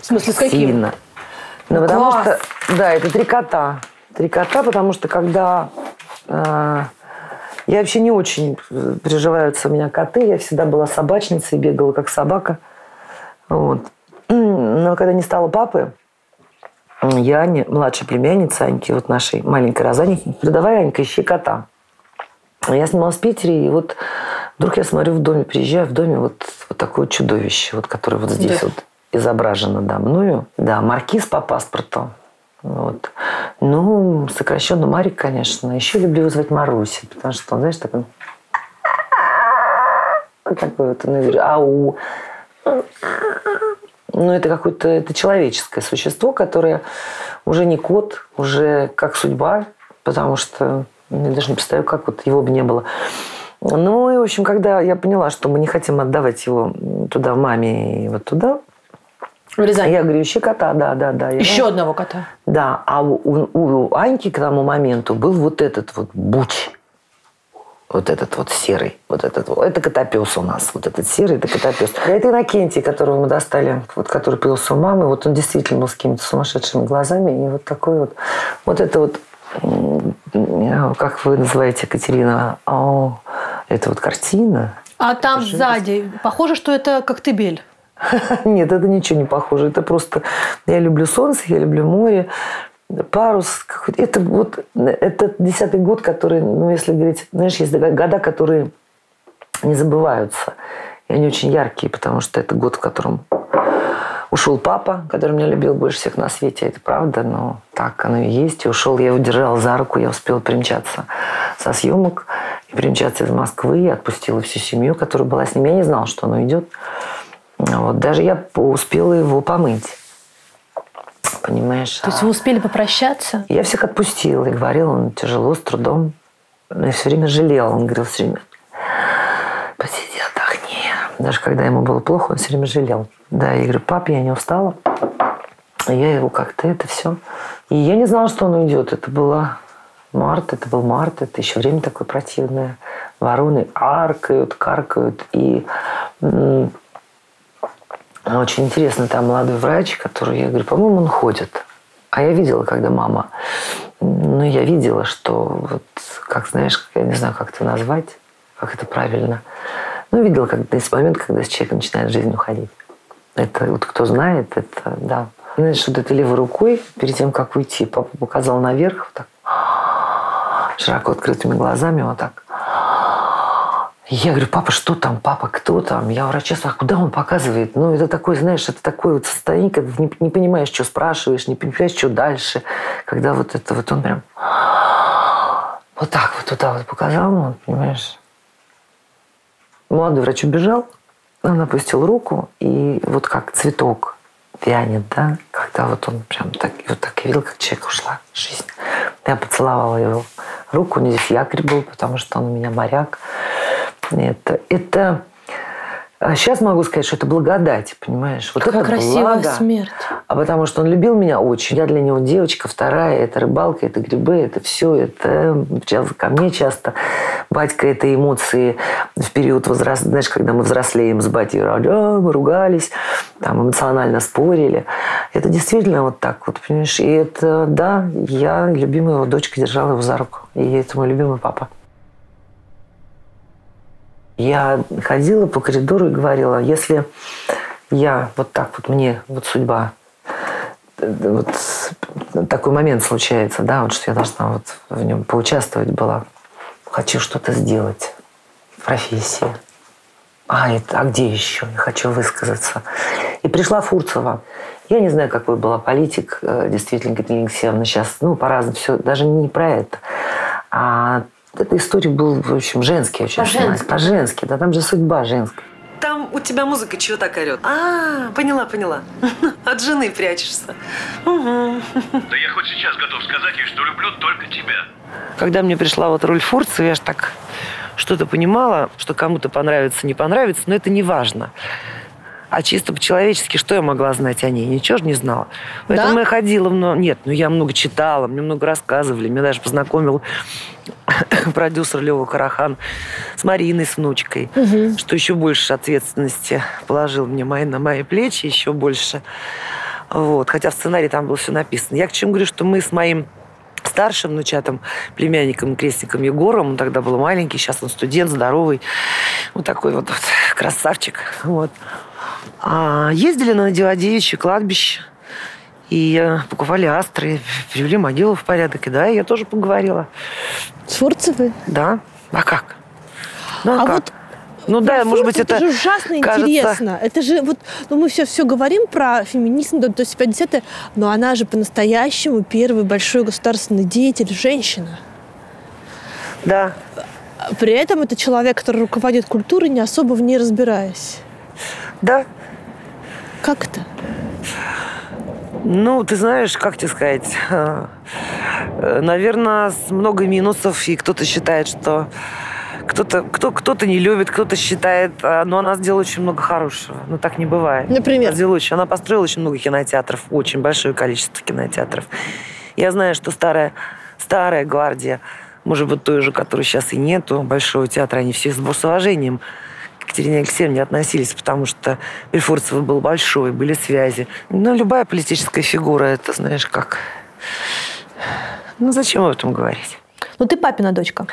В смысле, с каким? Сильно. Ну, Ну, потому что, да, это три кота. Три кота, потому что когда... э, я вообще не очень приживаются у меня коты. Я всегда была собачницей, бегала как собака. Вот. Но когда не стало папы, я, Ане, младшая племянница Аньки, вот нашей маленькой говорю, давай, Анька, ищи кота. Я снималась в Питере, и вот вдруг я смотрю в доме, приезжаю в доме, вот, вот такое чудовище, вот, которое вот здесь Да. вот изображено, да, мною. Да, маркиз по паспорту. Вот. Ну, сокращенно Марик, конечно. Еще люблю его звать Маруси, потому что он, знаешь, такой... Такой вот, он, говорит, ау. Ну, это какое-то это человеческое существо, которое уже не кот, уже как судьба, потому что ну, я даже не представляю, как вот его бы не было. Ну, и, в общем, когда я поняла, что мы не хотим отдавать его туда маме и вот туда, В Рязани. я говорю, ищи кота, да, да, да. Я- Еще одного кота. Да, а у, у- Аньки к тому моменту был вот этот вот буч. Вот этот вот серый. Вот этот вот. Это котопес у нас. Вот этот серый, это котопес. А это Иннокентий, которого мы достали, вот, который появился у мамы. Вот он действительно был с какими-то сумасшедшими глазами. И вот такой вот. Вот это вот, м, как вы называете, Катерина, О, это вот картина. А там сзади, похоже, что это коктебель. Нет, это ничего не похоже. Это просто... Я люблю солнце, я люблю море, парус. Это вот... Это десятый год, который, ну, если говорить... Знаешь, есть года, которые не забываются. И они очень яркие, потому что это год, в котором ушел папа, который меня любил больше всех на свете. Это правда, но так оно и есть. И ушел, я его держала за руку, я успела примчаться со съемок и примчаться из Москвы. Я отпустила всю семью, которая была с ним. Я не знала, что оно идет. Вот. Даже я успела его помыть. Понимаешь? То есть А вы успели попрощаться? Я всех отпустила и говорила, он тяжело, с трудом. Но я все время жалела. Он говорил все время, посиди, отдохни. Даже когда ему было плохо, он все время жалел. Да, я говорю, пап, я не устала. Я его как-то это все. И я не знала, что он уйдет. Это было март, это был март, это еще время такое противное. Вороны аркают, каркают. И очень интересно, там молодой врач, который, я говорю, по-моему, он ходит. А я видела, когда мама, ну, я видела, что вот, как знаешь, я не знаю, как это назвать, как это правильно. Ну, видела, когда есть момент, когда с человека начинает жизнь уходить. Это вот кто знает, это да. Знаешь, вот этой левой рукой, перед тем, как уйти, папа показал наверх, вот так, широко открытыми глазами, вот так. Я говорю, папа, что там, папа, кто там? Я врача а куда он показывает? Ну, это такое, знаешь, это такое вот состояние, когда не, не понимаешь, что спрашиваешь, не понимаешь, что дальше. Когда вот это вот он прям вот так вот туда вот показал, ну, понимаешь. Молодой врач убежал, он опустил руку, и вот как цветок вянет, да, когда вот он прям так, и вот так я видел, как человек ушла жизнь. Я поцеловала его руку, у него здесь якорь был, потому что он у меня моряк. Это, это сейчас могу сказать, что это благодать, понимаешь? Вот Какая это красивая благо. смерть. А потому что он любил меня очень. Я для него девочка вторая. Это рыбалка, это грибы, это все. Это ко мне часто. Батька это эмоции в период возраст, знаешь, когда мы взрослеем с батей, а, мы ругались, там эмоционально спорили. Это действительно вот так вот, понимаешь? И это, да, я, любимая его дочка, держала его за руку. И это мой любимый папа. Я ходила по коридору и говорила, если я вот так вот, мне вот судьба, вот такой момент случается, да, вот что я должна вот в нем поучаствовать была. Хочу что-то сделать в профессии. А, это, а где еще? Я хочу высказаться. И пришла Фурцева. Я не знаю, какой была политик, э, действительно, Катерина Алексеевна сейчас, ну, по-разному, все, даже не про это. А эта история был, в общем, женский очень. По-женски. По-женски, да, там же судьба женская. Там у тебя музыка чего так орет? А, поняла, поняла. От жены прячешься. Угу. Да я хоть сейчас готов сказать ей, что люблю только тебя. Когда мне пришла вот роль Фурцева, я же так что-то понимала, что кому-то понравится, не понравится, но это не важно. А чисто по-человечески, что я могла знать о ней? Ничего же не знала. Поэтому Да? я ходила, но нет, ну я много читала, мне много рассказывали, меня даже познакомил продюсер Лева Карахан с Мариной, с внучкой, что еще больше ответственности положил мне мои, на мои плечи, еще больше. Вот. Хотя в сценарии там было все написано. Я к чему говорю, что мы с моим старшим внучатым племянником, крестником Егором, он тогда был маленький, сейчас он студент, здоровый, вот такой вот, вот красавчик. Вот. А ездили на Девадевичье кладбище, и э, покупали астры, привели могилу в порядок. И да, я тоже поговорила. С Фурцевой? Да. А как? Ну, а, А как? вот ну да, Про может быть, Фурцеву это же ужасно кажется- интересно. Это же вот, ну мы все все говорим про феминизм, да, то есть 50 но она же по-настоящему первый большой государственный деятель, женщина. Да. При этом это человек, который руководит культурой, не особо в ней разбираясь. Да. Как это? Ну, ты знаешь, как тебе сказать, наверное, много минусов, и кто-то считает, что кто-то кто, кто-то не любит, кто-то считает, а, но она сделала очень много хорошего. Ну, так не бывает. Например? Она, сделала очень- она построила очень много кинотеатров, очень большое количество кинотеатров. Я знаю, что старая, старая гвардия, может быть, той же, которой сейчас и нету, Большого театра, они все с уважением Екатерине Алексеевне относились, потому что Бельфорцева был большой, были связи. Ну, любая политическая фигура, это, знаешь, как... Ну, зачем об этом говорить? Ну ты папина дочка.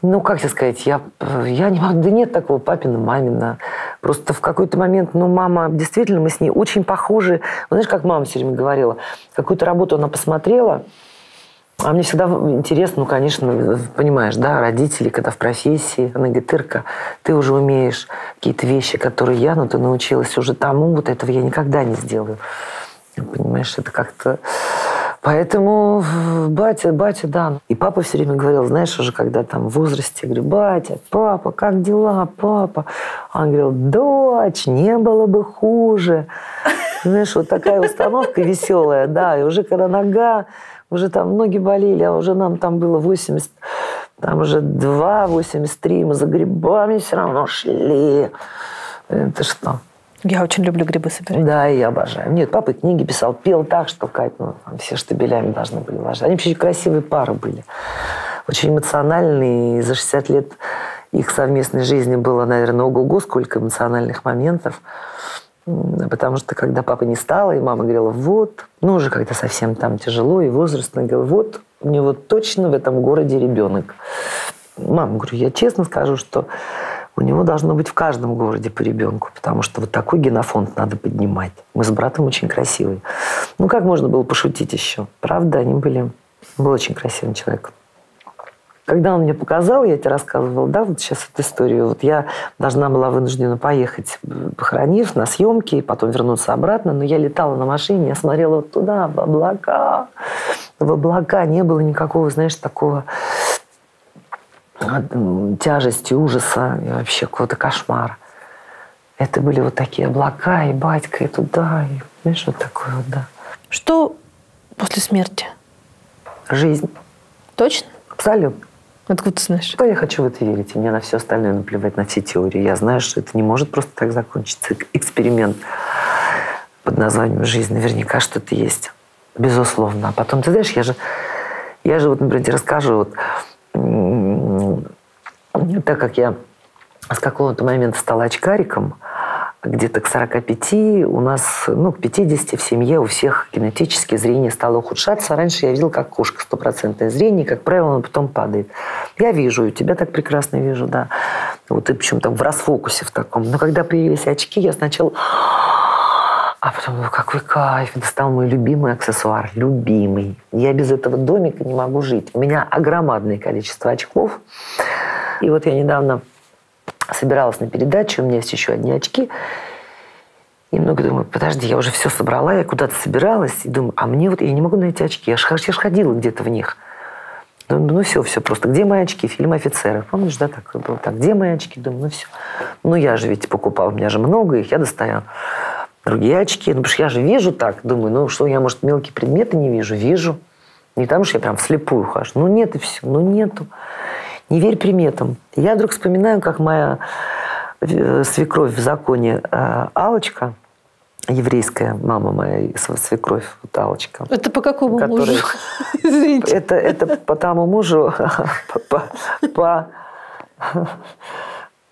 Ну, как тебе сказать, я, я не могу, да нет такого папина, мамина. Просто в какой-то момент, ну, мама, действительно, мы с ней очень похожи. Знаешь, как мама все время говорила, какую-то работу она посмотрела, а мне всегда интересно, ну, конечно, понимаешь, да, родители, когда в профессии, она говорит, Ирка, ты уже умеешь какие-то вещи, которые я, но ты научилась уже тому, вот этого я никогда не сделаю. Понимаешь, это как-то... Поэтому батя, батя, да. И папа все время говорил, знаешь, уже когда там в возрасте, я говорю, батя, папа, как дела, папа? Он говорил, дочь, не было бы хуже. Знаешь, вот такая установка веселая, да. И уже когда нога, уже там ноги болели, а уже нам там было 80, там уже 2, 83, мы за грибами все равно шли. Это что? Я очень люблю грибы собирать. Да, и я обожаю. Нет, папа книги писал, пел так, что Кать, ну, там все штабелями должны были ложиться. Они вообще красивые пары были. Очень эмоциональные. И за 60 лет их совместной жизни было, наверное, ого-го, сколько эмоциональных моментов. Потому что когда папа не стало, и мама говорила, вот, ну уже когда совсем там тяжело, и возраст, она говорила, вот, у него точно в этом городе ребенок. Мама, говорю, я честно скажу, что у него должно быть в каждом городе по ребенку, потому что вот такой генофонд надо поднимать. Мы с братом очень красивые. Ну, как можно было пошутить еще? Правда, они были... Был очень красивым человеком. Когда он мне показал, я тебе рассказывала, да, вот сейчас эту историю, вот я должна была вынуждена поехать, похоронив, на съемки, и потом вернуться обратно, но я летала на машине, я смотрела вот туда, в облака. В облака не было никакого, знаешь, такого тяжести, ужаса и вообще какого-то кошмара. Это были вот такие облака, и батька, и туда, и, знаешь, вот такое вот, да. Что после смерти? Жизнь. Точно? Абсолютно. Откуда ты знаешь? Что я хочу в это верить, и мне на все остальное наплевать, на все теории. Я знаю, что это не может просто так закончиться. Эксперимент под названием «Жизнь» наверняка что-то есть. Безусловно. А потом, ты знаешь, я же, я же вот, например, тебе расскажу, вот, так как я с какого-то момента стала очкариком, где-то к 45 у нас, ну, к 50 в семье у всех генетически зрение стало ухудшаться. Раньше я видел, как кошка, стопроцентное зрение, как правило, оно потом падает. Я вижу, и тебя так прекрасно вижу, да. Вот ты причем там в расфокусе в таком. Но когда появились очки, я сначала... А потом, ну какой кайф, это стал мой любимый аксессуар, любимый. Я без этого домика не могу жить. У меня огромадное количество очков. И вот я недавно собиралась на передачу, у меня есть еще одни очки. И много думаю, подожди, я уже все собрала, я куда-то собиралась, и думаю, а мне вот, я не могу найти очки, я же я ж ходила где-то в них. Ну, ну все, все просто. Где мои очки? Фильм «Офицеры». Помнишь, да, такое было? Так, где мои очки? Думаю, ну все. Ну я же ведь покупала, у меня же много их, я достаю другие очки. Ну, потому что я же вижу так. Думаю, ну что, я, может, мелкие предметы не вижу? Вижу. Не потому что я прям вслепую хожу. Ну нет и все. Ну нету. Не верь приметам. Я вдруг вспоминаю, как моя э, свекровь в законе э, Алочка, еврейская мама моя, св- свекровь, вот Алочка, Это по какому Который- мужу? Извините. это, это по тому мужу, по, по-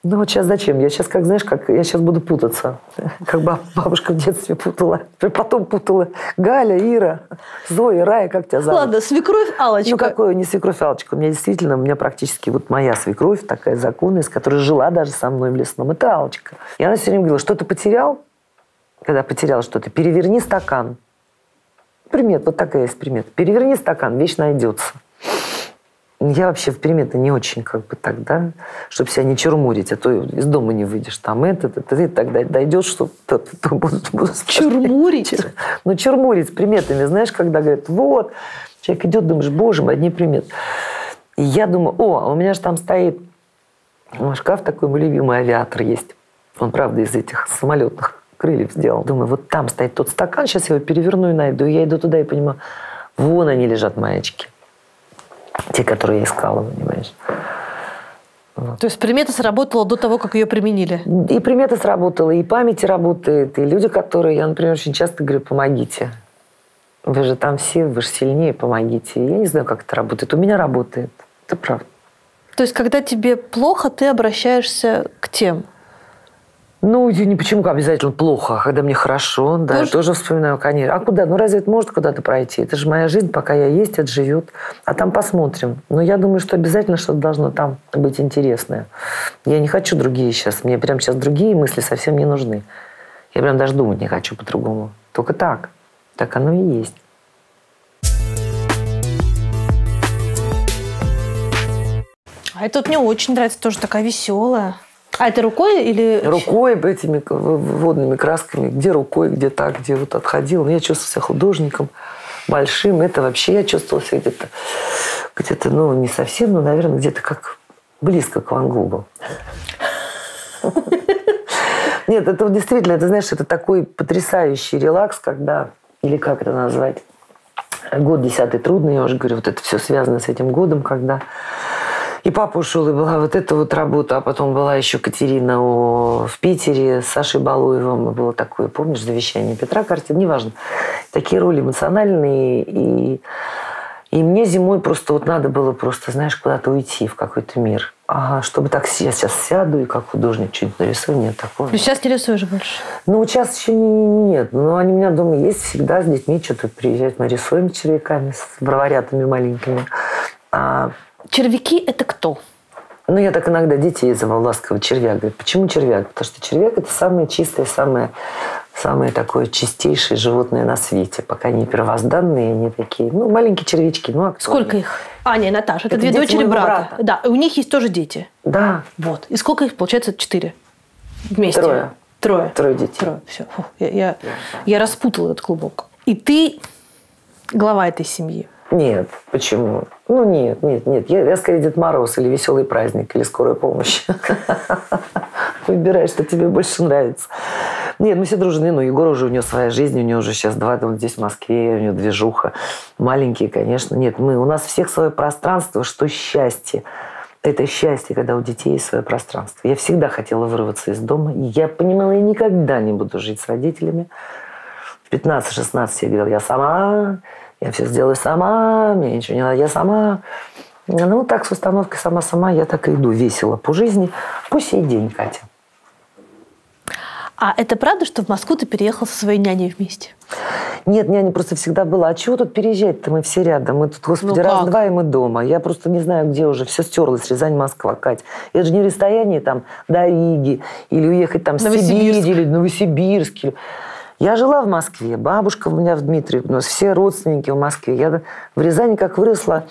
Ну вот сейчас зачем? Я сейчас, как знаешь, как я сейчас буду путаться. Как баб- бабушка в детстве путала. Потом путала Галя, Ира, Зоя, Рая, как тебя зовут? Ладно, свекровь Алочка. Ну, какое не свекровь Алочка. У меня действительно, у меня практически вот моя свекровь, такая законная, с которой жила даже со мной в лесном. Это Алочка. И она все время говорила, что ты потерял? Когда потерял что-то, переверни стакан. Примет, вот такая есть примета. Переверни стакан, вещь найдется. Я вообще в приметы не очень как бы так, да, чтобы себя не чурмурить, а то из дома не выйдешь. Там это, это, ты тогда дойдешь, что то, то, то будут, будут. Чурмурить? Чур- Ну, чурмурить с приметами, знаешь, когда говорят, вот, человек идет, думаешь, боже мой, одни приметы. И я думаю, о, а у меня же там стоит шкаф такой, мой любимый авиатор есть. Он, правда, из этих самолетных крыльев сделал. Думаю, вот там стоит тот стакан, сейчас я его переверну и найду. И я иду туда и понимаю, вон они лежат, мои очки. Те, которые я искала, понимаешь. То есть примета сработала до того, как ее применили. И примета сработала, и память работает, и люди, которые, я, например, очень часто говорю, помогите. Вы же там все, вы же сильнее, помогите. Я не знаю, как это работает. У меня работает. Это правда. То есть, когда тебе плохо, ты обращаешься к тем. Ну, не почему обязательно плохо, а когда мне хорошо, да, Тоже? тоже вспоминаю, конечно. А куда? Ну, разве это может куда-то пройти? Это же моя жизнь, пока я есть, это живет. А там посмотрим. Но я думаю, что обязательно что-то должно там быть интересное. Я не хочу другие сейчас. Мне прямо сейчас другие мысли совсем не нужны. Я прям даже думать не хочу по-другому. Только так. Так оно и есть. А это вот мне очень нравится, тоже такая веселая. А это рукой или... Рукой этими водными красками, где рукой, где так, где вот отходил. Но я чувствовала себя художником большим. Это вообще я чувствовала себя где-то, где-то, ну, не совсем, но, наверное, где-то как близко к Ван Гогу. Нет, это действительно, это, знаешь, это такой потрясающий релакс, когда, или как это назвать, год десятый трудный, я уже говорю, вот это все связано с этим годом, когда И папа ушел, и была вот эта вот работа, а потом была еще Катерина о- в Питере с Сашей Балуевым. И было такое, помнишь, завещание Петра Картина, неважно. Такие роли эмоциональные. И, и мне зимой просто вот надо было просто, знаешь, куда-то уйти в какой-то мир. А чтобы так я сейчас сяду и как художник что-нибудь нарисую, нет такого. Есть сейчас не рисуешь больше? Ну, сейчас еще не- нет. Но они у меня дома есть всегда с детьми что-то приезжать. Мы рисуем червяками, с броварятами маленькими. А, Червяки – это кто? ну, я так иногда детей зову ласково червяк. Говорю, почему червяк? Потому что червяк – это самое чистое, самое, самое такое чистейшее животное на свете. Пока не первозданные, не такие. Ну, маленькие червячки. Ну, а кто Сколько их? Аня и Наташа. Это, Это две дочери брата. брата. Да, и у них есть тоже дети. Да, Вот. И сколько их? Получается, четыре. Вместе. Трое. Трое. трое детей. Трое. Все. Фу, Я, я, я распутала этот клубок. И ты глава этой семьи. Нет, почему? Ну, нет, нет, нет. Я, я скорее Дед Мороз или Веселый праздник, или Скорая помощь. Выбирай, что тебе больше нравится. Нет, мы все дружны. Ну, Егор уже, у него своя жизнь, у него уже сейчас два, он здесь в Москве, у него движуха. Маленькие, конечно. Нет, мы, у нас всех свое пространство, что счастье. Это счастье, когда у детей есть свое пространство. Я всегда хотела вырваться из дома. И я понимала, я никогда не буду жить с родителями. В 15-16 я говорила, я сама, я все сделаю сама, мне ничего не надо, я сама. Ну, так с установкой сама-сама я так и иду весело по жизни. По сей день, Катя. А это правда, что в Москву ты переехал со своей няней вместе? Нет, няня просто всегда была. А чего тут переезжать-то? Мы все рядом. Мы тут, господи, Ну раз-два, и мы дома. Я просто не знаю, где уже. Все стерлось. Рязань, Москва, Кать. Это же не расстояние там до Риги. Или уехать там в. Сибирь. Или Новосибирск. или- Я жила в Москве. Бабушка у меня в Дмитриеве. У нас все родственники в Москве. Я в Рязани как выросла.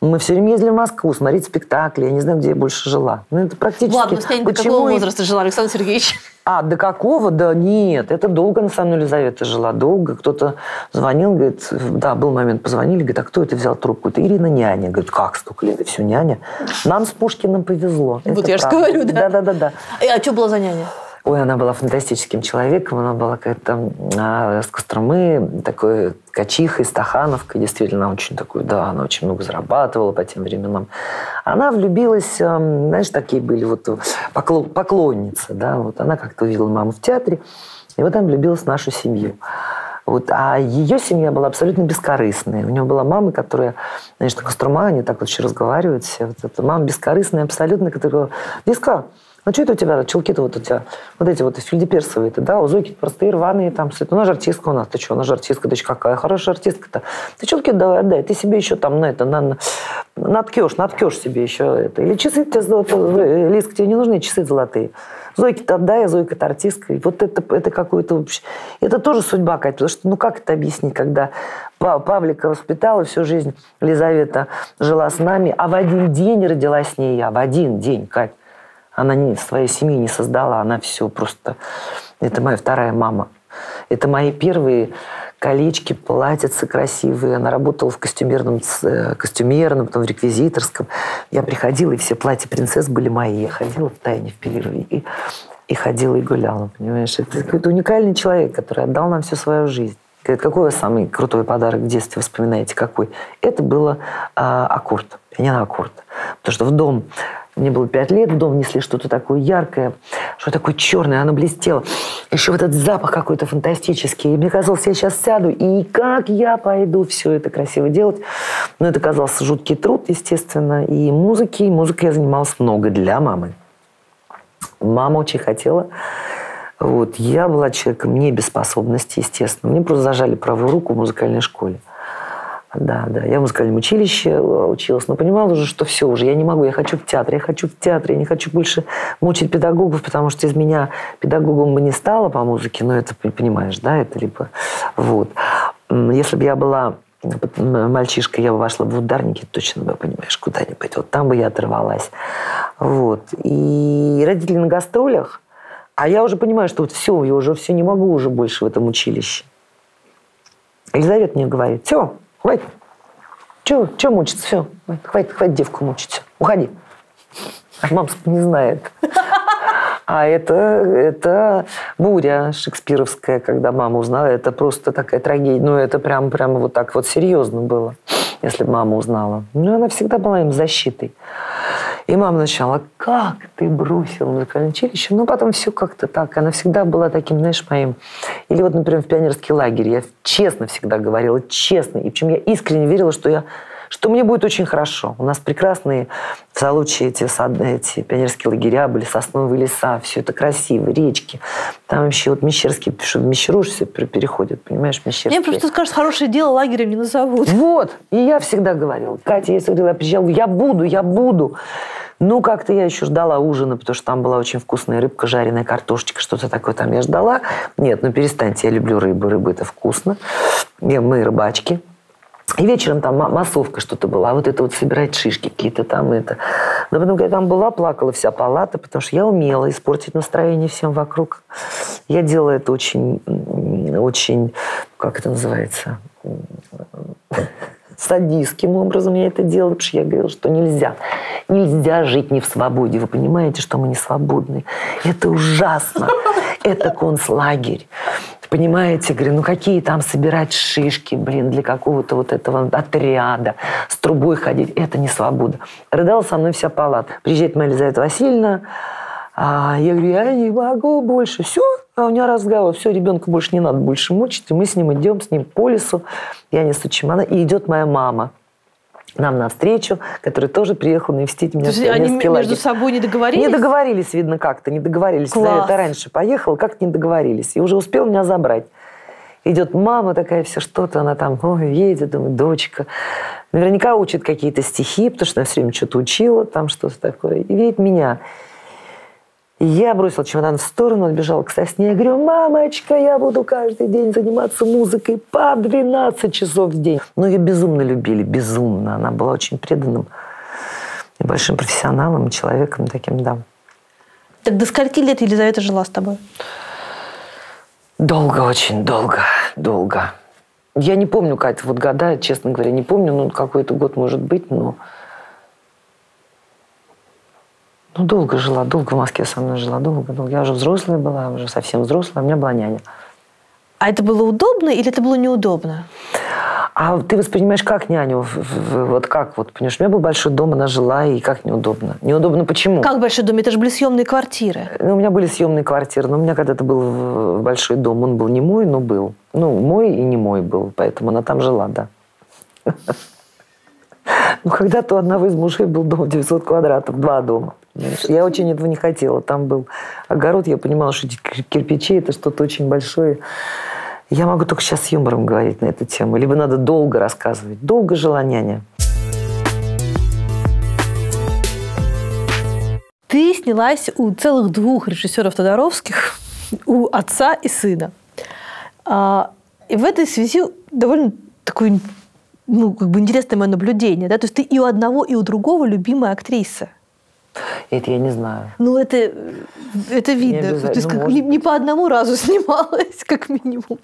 Мы все время ездили в Москву смотреть спектакли. Я не знаю, где я больше жила. Ну, это практически... Ладно, с няней до какого и- возраста жила Александр Сергеевич? а, до какого? Да нет, это долго со мной Елизавета жила, долго. Кто-то звонил, говорит, да, был момент, позвонили, говорит, а кто это взял трубку? Это Ирина няня. Говорит, как столько лет, и все няня. Нам с Пушкиным повезло. Вот Это я правда. говорю, да. Да-да-да. А что была за няня? Ой, она была фантастическим человеком, она была какая-то а, с Костромы, такой качихой, стахановкой, действительно, очень такой, да, она очень много зарабатывала по тем временам. Она влюбилась, эм, знаешь, такие были вот покло- поклонницы, да, вот она как-то увидела маму в театре, и вот она влюбилась в нашу семью. Вот, а ее семья была абсолютно бескорыстная. У нее была мама, которая, знаешь, так Кострома, они так вот разговаривают все. Вот эта мама бескорыстная абсолютно, которая говорила, Виска, ну что это у тебя, чулки-то вот у тебя, вот эти вот фельдеперсовые-то, да, узойки простые, рваные там, все. Ну, она же артистка у нас, ты что, она же артистка, дочь какая хорошая артистка-то. Ты чулки давай отдай, ты себе еще там на это, на, на, наткешь, наткешь себе еще это. Или часы тебе, золотые, Лизка, тебе не нужны часы золотые. Зойке-то отдай, а Зойка-то артистка. И вот это, это какое-то вообще... Это тоже судьба какая-то. Потому что, ну, как это объяснить, когда Па- Павлика воспитала всю жизнь, Елизавета жила с нами, а в один день родилась с ней я. В один день, Кать. Она не, своей семьи не создала, она все просто... Это моя вторая мама. Это мои первые колечки, платьица красивые. Она работала в костюмерном, э, костюмерном, потом в реквизиторском. Я приходила, и все платья принцесс были мои. Я ходила в тайне в перерыве и, и ходила и гуляла, понимаешь? Это какой-то уникальный человек, который отдал нам всю свою жизнь. Говорит, какой самый крутой подарок в детстве вспоминаете? Какой? Это было а, аккорд, пианино-аккорд. Потому что в дом, мне было пять лет, в дом внесли что-то такое яркое, что такое черное, оно блестело. Еще вот этот запах какой-то фантастический. И мне казалось, я сейчас сяду, и как я пойду все это красиво делать. Но это казался жуткий труд, естественно. И музыки, и музыкой я занималась много для мамы. Мама очень хотела. Вот. Я была человеком не без способностей, естественно. Мне просто зажали правую руку в музыкальной школе. Да, да. Я в музыкальном училище э, училась, но понимала уже, что все уже, я не могу, я хочу в театр, я хочу в театр, я не хочу больше мучить педагогов, потому что из меня педагогом бы не стало по музыке, но это, понимаешь, да, это либо... Вот. Если бы я была мальчишкой, я бы вошла в ударники, точно бы, понимаешь, куда-нибудь. Вот там бы я оторвалась. Вот. И родители на гастролях, а я уже понимаю, что вот все, я уже все не могу уже больше в этом училище. Елизавета мне говорит, все, хватит. Че, че мучиться, все, хватит, хватит девку мучить, все, уходи. А мама не знает. А это, это буря шекспировская, когда мама узнала. Это просто такая трагедия. Ну, это прям, прям вот так вот серьезно было, если мама узнала. Ну, она всегда была им защитой. И мама сначала, как ты бросила музыкальное училище? Ну, потом все как-то так. Она всегда была таким, знаешь, моим... Или вот, например, в пионерский лагерь. Я честно всегда говорила, честно. И причем я искренне верила, что я что мне будет очень хорошо. У нас прекрасные в Салуче эти, эти пионерские лагеря были, сосновые леса, все это красиво, речки. Там вообще вот Мещерский, что в Мещеру все пер- переходят, понимаешь, Мещерский. Мне просто скажут, хорошее дело лагерем не назовут. Вот. И я всегда говорила, Катя, если я приезжала, я буду, я буду. Ну, как-то я еще ждала ужина, потому что там была очень вкусная рыбка, жареная картошечка, что-то такое там я ждала. Нет, ну перестаньте, я люблю рыбу, рыба это вкусно. Мы рыбачки. И вечером там ма- массовка что-то была, а вот это вот собирать шишки какие-то там это. Но потом, когда я там была, плакала вся палата, потому что я умела испортить настроение всем вокруг. Я делала это очень, очень, как это называется, садистским образом я это делала, потому что я говорила, что нельзя. Нельзя жить не в свободе. Вы понимаете, что мы не свободны? Это ужасно. Это концлагерь. Понимаете, говорю, ну какие там собирать шишки, блин, для какого-то вот этого отряда, с трубой ходить, это не свобода. Рыдала со мной вся палата. Приезжает моя Елизавета Васильевна, а я говорю, я не могу больше. Все, а у меня разговор. Все, ребенка больше не надо больше мучить. И мы с ним идем, с ним по лесу. Я несу чемодан. И идет моя мама нам навстречу, которая тоже приехала навестить меня То есть они между лагерь. собой не договорились? Не договорились, видно, как-то, не договорились. Класс. Елизавета раньше поехала, как-то не договорились. И уже успел меня забрать. Идет мама такая, все что-то, она там, ой, едет, думаю, дочка. Наверняка учит какие-то стихи, потому что она все время что-то учила, там что-то такое. И видит меня. Я бросила чемодан в сторону, отбежала к сосне. Я говорю, мамочка, я буду каждый день заниматься музыкой по 12 часов в день. Ну, ее безумно любили, безумно. Она была очень преданным и большим профессионалом, и человеком таким, да. Так до скольки лет Елизавета жила с тобой? Долго, очень долго, долго. Я не помню, Катя, вот года, честно говоря, не помню, ну, какой-то год может быть, но... Ну, долго жила, долго в Москве со мной жила, долго, долго. Я уже взрослая была, уже совсем взрослая, у меня была няня. А это было удобно или это было неудобно? А ты воспринимаешь как няню? Вот как? Вот, понимаешь, у меня был большой дом, она жила, и как неудобно? Неудобно почему? Как большой дом? Это же были съемные квартиры. Ну, у меня были съемные квартиры, но у меня когда-то был в- большой дом. Он был не мой, но был. Ну, мой и не мой был, поэтому она там жила, да. Ну, когда-то у одного из мужей был дом 900 квадратов, два дома. Я очень этого не хотела. Там был огород, я понимала, что эти кир- кирпичи – это что-то очень большое. Я могу только сейчас с юмором говорить на эту тему. Либо надо долго рассказывать. Долго жила няня. Ты снялась у целых двух режиссеров Тодоровских, у отца и сына. А, и в этой связи довольно такое ну, как бы интересное мое наблюдение. Да? То есть ты и у одного, и у другого любимая актриса. Это я не знаю. Ну, это, это видно. обязательно. То есть Ну, как может не, не по одному разу снималась, как минимум.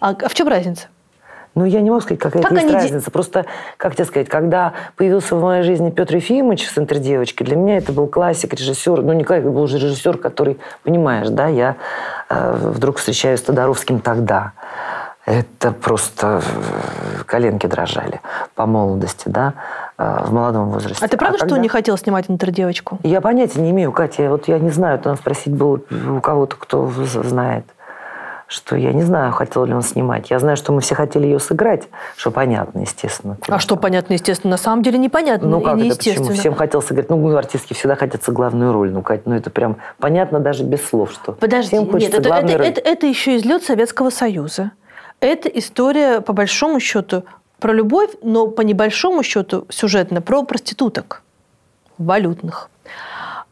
А, а в чем разница? Ну, я не могу сказать, какая Как есть де- разница. Просто, как тебе сказать, когда появился в моей жизни Петр Ефимович с «Интердевочкой», для меня это был классик, режиссер. Ну, не классик, это был уже режиссер, который, понимаешь, да, я э, вдруг встречаюсь с Тодоровским тогда. Это просто э, коленки дрожали по молодости, да, э, в молодом возрасте. А ты правда, что когда- не хотела снимать интердевочку? Я понятия не имею, Катя. Вот я не знаю, это надо спросить было у кого-то, кто знает. Что я не знаю, хотел ли он снимать. Я знаю, что мы все хотели ее сыграть, что понятно, естественно. А что понятно, естественно, на самом деле непонятно Ну и как это, неестественно. почему? Всем хотел сыграть. Ну, артистки всегда хотят главную роль. Ну, Катя, ну это прям понятно даже без слов, что Подожди, всем нет, хочется это, главной это, роли. это, это еще излет Советского Союза. Это история, по большому счету, про любовь, но по небольшому счету сюжетно про проституток валютных.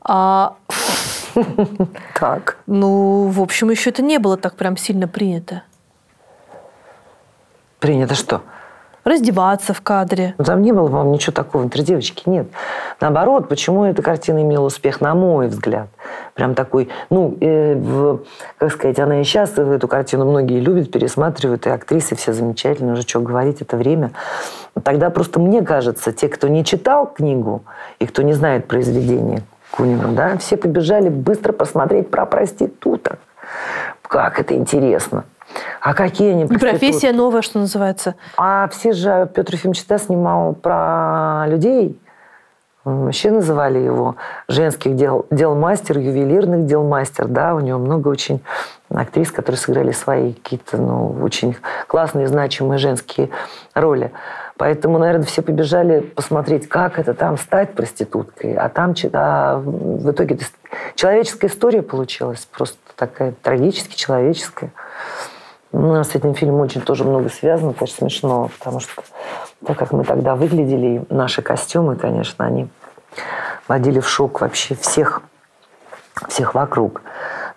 А, Так. ну, в общем, еще это не было так прям сильно принято. Принято что? Раздеваться в кадре. Ну, там не было, по-моему, ничего такого. Внутри девочки нет. Наоборот, почему эта картина имела успех, на мой взгляд? Прям такой, ну, э, в- как сказать, она и сейчас эту картину многие любят, пересматривают, и актрисы все замечательные, уже что говорить, это время. Тогда просто мне кажется, те, кто не читал книгу и кто не знает произведение Кунина, да, все побежали быстро посмотреть про проституток. Как это интересно. А какие они И проститутки? профессия новая, что называется. А все же Петр Ефимович всегда снимал про людей. Вообще называли его женских дел, дел мастер, ювелирных дел мастер. Да, у него много очень актрис, которые сыграли свои какие-то ну, очень классные, значимые женские роли. Поэтому, наверное, все побежали посмотреть, как это там стать проституткой. А там а в итоге человеческая история получилась, просто такая трагически человеческая. У нас с этим фильмом очень тоже много связано, очень смешно, потому что так как мы тогда выглядели, наши костюмы, конечно, они вводили в шок вообще всех, всех вокруг.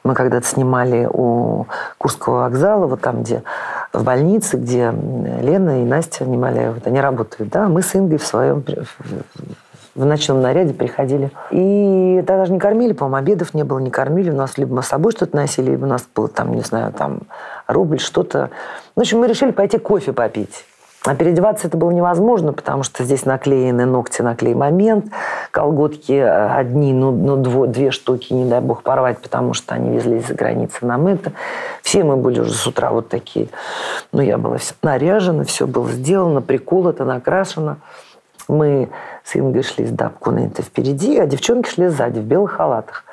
Мы когда-то снимали у Курского вокзала, вот там, где в больнице, где Лена и Настя снимали, вот они работают, да, мы с Ингой в своем в ночном наряде приходили. И тогда даже не кормили, по-моему, обедов не было, не кормили. У нас либо с собой что-то носили, либо у нас было там, не знаю, там рубль, что-то. В общем, мы решили пойти кофе попить. А переодеваться это было невозможно, потому что здесь наклеены ногти на клей момент, колготки э, одни, ну, ну дво- две штуки, не дай бог порвать, потому что они везли из-за границы нам это. Все мы были уже с утра вот такие. Ну, я была вся наряжена, все было сделано, приколото, накрашено. Мы с Ингой шли с Дабкуной-то впереди, а девчонки шли сзади в белых халатах.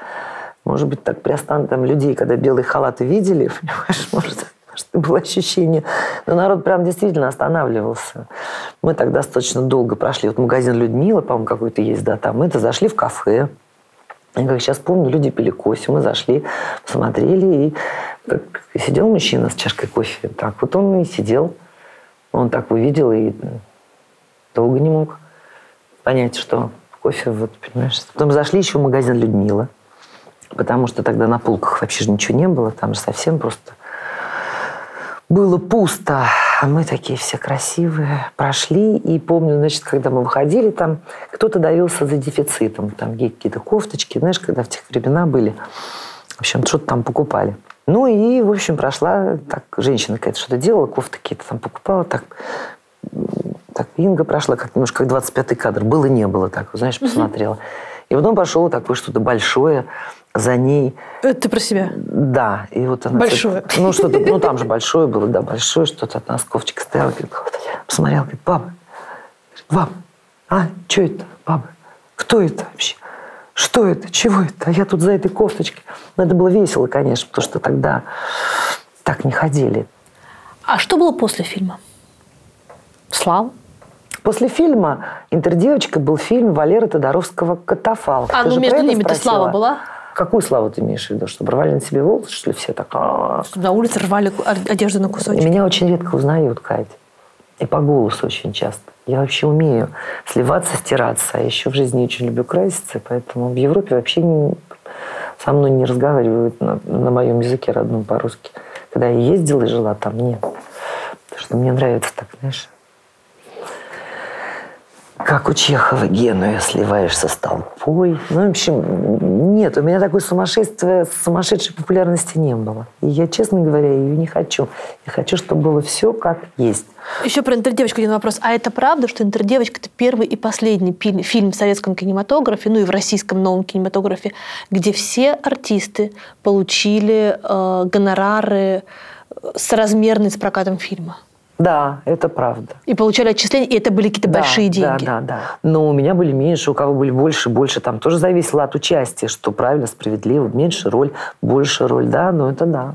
Может быть, так приостанут там людей, когда белые халаты видели, понимаешь, может, может, было ощущение. Но народ прям действительно останавливался. Мы так достаточно долго прошли. Вот магазин Людмила, по-моему, какой-то есть, да, там. Мы-то зашли в кафе. Я как сейчас помню, люди пили кофе. Мы зашли, посмотрели, и как сидел мужчина с чашкой кофе. Так вот он и сидел. Он так увидел и долго не мог понять, что кофе, вот, понимаешь. Потом зашли еще в магазин Людмила, потому что тогда на полках вообще же ничего не было, там же совсем просто было пусто. А мы такие все красивые, прошли. И помню, значит, когда мы выходили, там кто-то давился за дефицитом. Там какие-то кофточки, знаешь, когда в тех времена были. В общем, что-то там покупали. Ну и, в общем, прошла, так, женщина какая-то что-то делала, кофты какие-то там покупала, так, так Инга прошла, как немножко как 25-й кадр. Было, не было, так, знаешь, посмотрела. И потом пошло такое что-то большое, за ней Это ты про себя. да, и вот она... Большое. Ну, что-то, ну, там же большое было, да, большое, что-то от носков стоял, говорит, посмотрел, говорит, баба, баба, а, что это, баба, кто это вообще? Что это? Чего это? А я тут за этой кофточкой. Ну, это было весело, конечно, потому что тогда так не ходили. А что было после фильма? Слава? После фильма «Интердевочка» был фильм Валеры Тодоровского «Катафалк». А, Ты ну между ними-то слава была? Какую славу ты имеешь в виду? Что рвали на себе волосы, что ли, все так? Чтобы на улице рвали одежду на кусочки. Меня очень редко узнают, Кать. И по голосу очень часто. Я вообще умею сливаться, стираться. А еще в жизни очень люблю краситься, поэтому в Европе вообще не- со мной не разговаривают на, на моем языке родном по-русски. Когда я ездила и жила там, нет. Потому что мне нравится так, знаешь, как у Чехова Генуя сливаешься с толпой. Ну, в общем, нет, у меня такой сумасшествия, сумасшедшей популярности не было. И я, честно говоря, ее не хочу. Я хочу, чтобы было все как есть. Еще про «Интердевочку» один вопрос. А это правда, что «Интердевочка» — это первый и последний фильм в советском кинематографе, ну и в российском новом кинематографе, где все артисты получили э, гонорары э, соразмерные с прокатом фильма? Да, это правда. И получали отчисления, и это были какие-то Да, большие деньги. Да, да, да. Но у меня были меньше, у кого были больше, больше. Там тоже зависело от участия, что правильно, справедливо. Меньше роль, больше роль, да, но это да.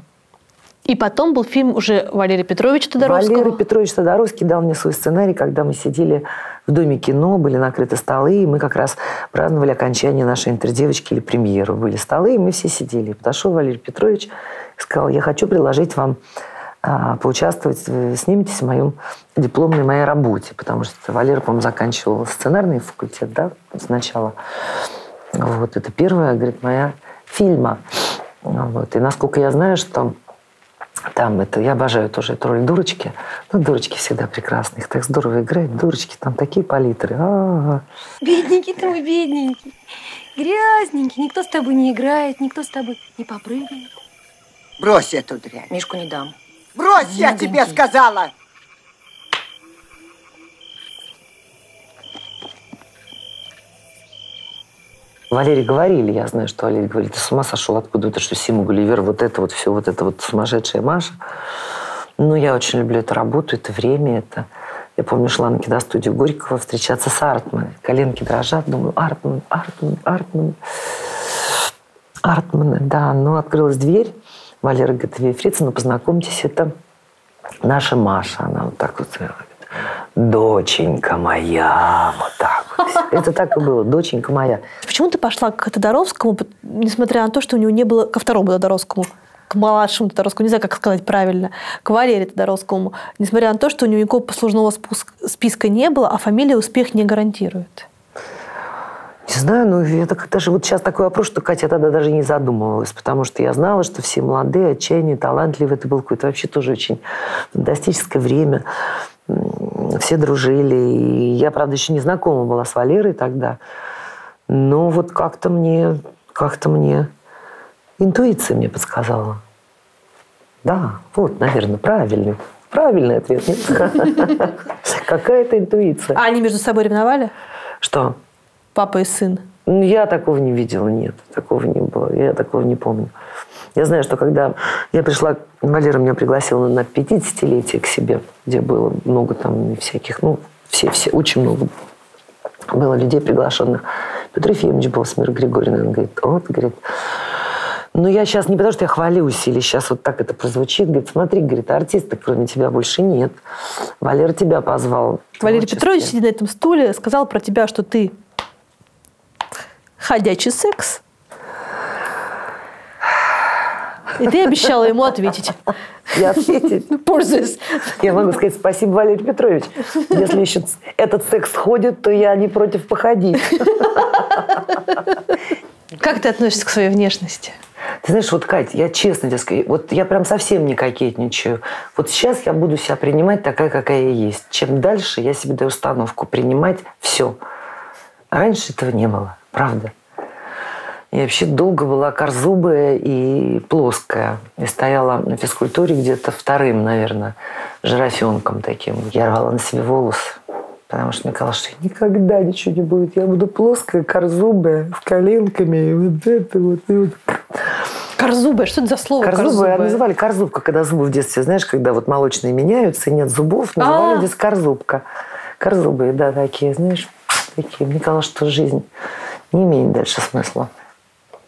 И потом был фильм уже Валерия Петровича Тодоровского. Валерий Петрович Тодоровский дал мне свой сценарий, когда мы сидели в Доме кино, были накрыты столы, и мы как раз праздновали окончание нашей интердевочки или премьеру. Были столы, и мы все сидели. И Подошел Валерий Петрович и сказал, я хочу предложить вам поучаствовать, вы сниметесь в моем дипломной моей работе, потому что Валера, по-моему, заканчивал сценарный факультет, да, сначала. Вот, это первая, говорит, моя фильма. Вот. И насколько я знаю, что там это, я обожаю тоже эту роль дурочки. Ну, дурочки всегда прекрасные. Их так здорово играть. Дурочки, там такие палитры. А-а-а. Бедненький ты мой, бедненький. Грязненький. Никто с тобой не играет, никто с тобой не попрыгает. Брось эту дрянь. Мишку не дам. Брось, я тебе сказала. Валерий говорили, я знаю, что Валерий говорит, ты с ума сошел, откуда это, что Сима Гулливер, вот это вот все, вот это вот сумасшедшая Маша. Но я очень люблю эту работу, это время, это, Я помню, шла на киностудию Горького встречаться с Артман. Коленки дрожат, думаю, Артман, Артман, Артман. Артман, да. Ну, открылась дверь. Валера говорит, Вифрица, ну, познакомьтесь, это наша Маша. Она вот так вот говорит, доченька моя, вот так вот. Это так и было, доченька моя. Почему ты пошла к Тодоровскому, несмотря на то, что у него не было ко второму Тодоровскому, к младшему Тодоровскому, не знаю, как сказать правильно, к Валерию Тодоровскому, несмотря на то, что у него никакого послужного списка не было, а фамилия успех не гарантирует? Не знаю, ну это даже вот сейчас такой вопрос, что Катя тогда даже не задумывалась, потому что я знала, что все молодые, отчаянные, талантливые. Это было какое-то вообще тоже очень фантастическое время. Все дружили. И я, правда, еще не знакома была с Валерой тогда. Но вот как-то мне, как-то мне интуиция мне подсказала. Да, вот, наверное, правильный. Правильный ответ. Какая-то интуиция. А они между собой ревновали? Что? Папа и сын. Ну, Я такого не видела, нет. Такого не было. Я такого не помню. Я знаю, что когда я пришла, Валера меня пригласил на 50-летие к себе, где было много там всяких, ну, все-все, очень много было людей приглашенных. Петр Ефимович был с Мирой Григорьевной. Он говорит, вот, говорит, ну, я сейчас не потому, что я хвалюсь, или сейчас вот так это прозвучит. Говорит, смотри, говорит, артиста кроме тебя больше нет. Валера тебя позвал. Валерий. Петрович, сидя на этом стуле, сказал про тебя, что ты ходячий секс. И ты обещала ему ответить, Я ответить. пользуясь. Я могу сказать спасибо, Валерий Петрович. Если еще этот секс ходит, то я не против походить. Как ты относишься к своей внешности? Ты знаешь, вот, Кать, я честно тебе скажу, вот я прям совсем не кокетничаю. Вот сейчас я буду себя принимать такая, какая я есть. Чем дальше я себе даю установку принимать все. Раньше этого не было, правда. Я вообще долго была корзубая и плоская. И стояла на физкультуре где-то вторым, наверное, жирафенком таким. Я рвала на себе волосы. Потому что мне казалось, что никогда ничего не будет. Я буду плоская, корзубая, с коленками. И вот это вот. И вот. Корзубая. Что это за слово корзубая? называли корзубка, когда зубы в детстве, знаешь, когда вот молочные меняются, и нет зубов, называли А. здесь корзубка. Корзубы, да, такие, знаешь, такие. Мне казалось, что жизнь не имеет дальше смысла.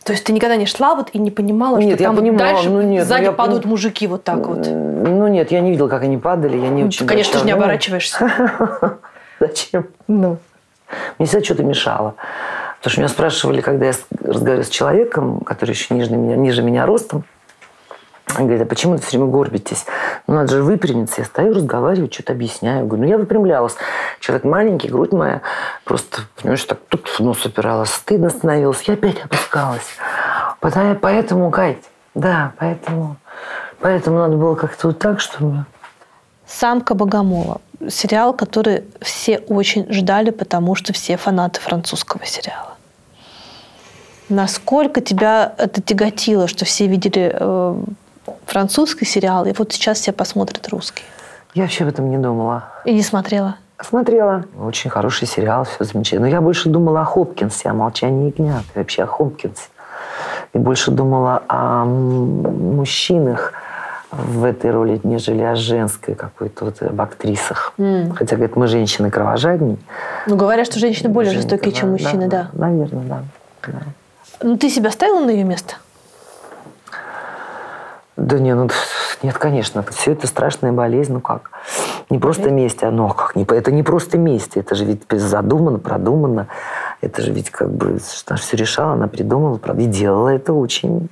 То есть ты никогда не шла вот и не понимала, Нет, что там вот понимала, дальше ну нет, ну сзади я падают пон- мужики вот так вот? Ну нет, я не видела, как они падали, я не Ну, очень Конечно, ты же не оборачиваешься. Зачем? Ну. Мне всегда что-то мешало. Потому что меня спрашивали, когда я разговариваю с человеком, который еще ниже меня, ниже меня ростом, они говорят, а почему вы все время горбитесь? Ну, надо же выпрямиться. Я стою, разговариваю, что-то объясняю. Говорю, ну, я выпрямлялась. Человек маленький, грудь моя просто, понимаешь, так тут в нос упиралась. Стыдно становилось. Я опять опускалась. Поэтому, поэтому, Кать, да, поэтому, поэтому надо было как-то вот так, чтобы... «Самка Богомола». Сериал, который все очень ждали, потому что все фанаты французского сериала. Насколько тебя это тяготило, что все видели э, французский сериал, и вот сейчас все посмотрят русский? Я вообще об этом не думала. И не смотрела? Смотрела. Очень хороший сериал, все замечательно. Но я больше думала о Хопкинсе, о «Молчании ягнят», и вообще о Хопкинсе. И больше думала о мужчинах в этой роли, нежели о женской какой-то, вот, об актрисах. Хотя, говорят, мы женщины кровожадней. Ну, говорят, что женщины более Женщины жестокие, чем крово- мужчины, да. Наверное, да. да. Ну, ты себя ставила на ее место? Да не, ну нет, конечно, все это страшная болезнь, ну как? Не просто месть, а ну а как? Не, это не просто месть, это же ведь задумано, продумано, это же ведь как бы, она все решала, она придумала, правда, и делала это очень...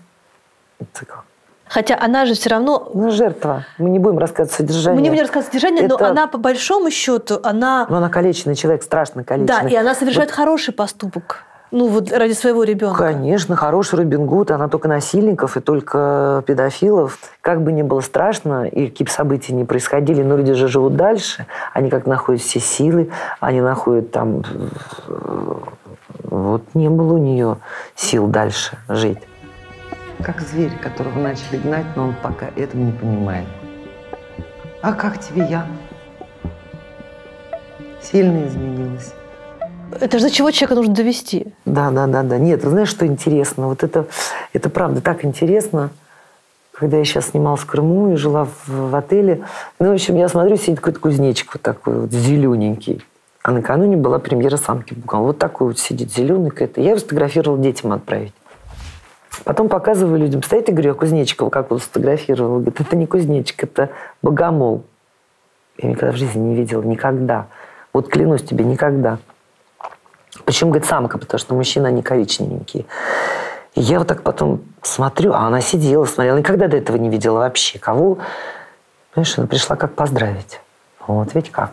Это как? Хотя она же все равно... Ну, жертва. Мы не будем рассказывать содержание. Мы не будем рассказывать содержание, но Это- она по большому счету, она... Ну, она калеченный человек, страшно Да, калеченный. и она совершает хороший поступок. Ну, вот ради своего ребенка. Конечно, хороший Робин Гуд, она только насильников и только педофилов. Как бы ни было страшно, и какие бы события ни происходили, но люди же живут дальше. Они как находят все силы, они находят там... Вот не было у нее сил дальше жить. Как зверь, которого начали гнать, но он пока этого не понимает. А как тебе я? Сильно изменилась. Это же до чего человека нужно довести? Да, да, да, да. Нет, знаешь, что интересно? Вот это, это правда так интересно. когда я сейчас снималась в Крыму и жила в, в отеле. Ну, в общем, я смотрю, сидит какой-то кузнечик вот такой вот зелененький. А накануне была премьера «Самки Бугал». Вот такой вот сидит зеленый какой-то. Я его сфотографировала детям отправить. Потом показываю людям. Представляете, говорю, я Кузнечикова как вот сфотографировала. Говорит, это не Кузнечик, это богомол. Я никогда в жизни не видела, никогда. Вот клянусь тебе, никогда. Причем, говорит, самка, потому что мужчины, они коричневенькие. И я вот так потом смотрю, а она сидела, смотрела. Никогда до этого не видела вообще. Кого? Понимаешь, она пришла как поздравить. Вот ведь как.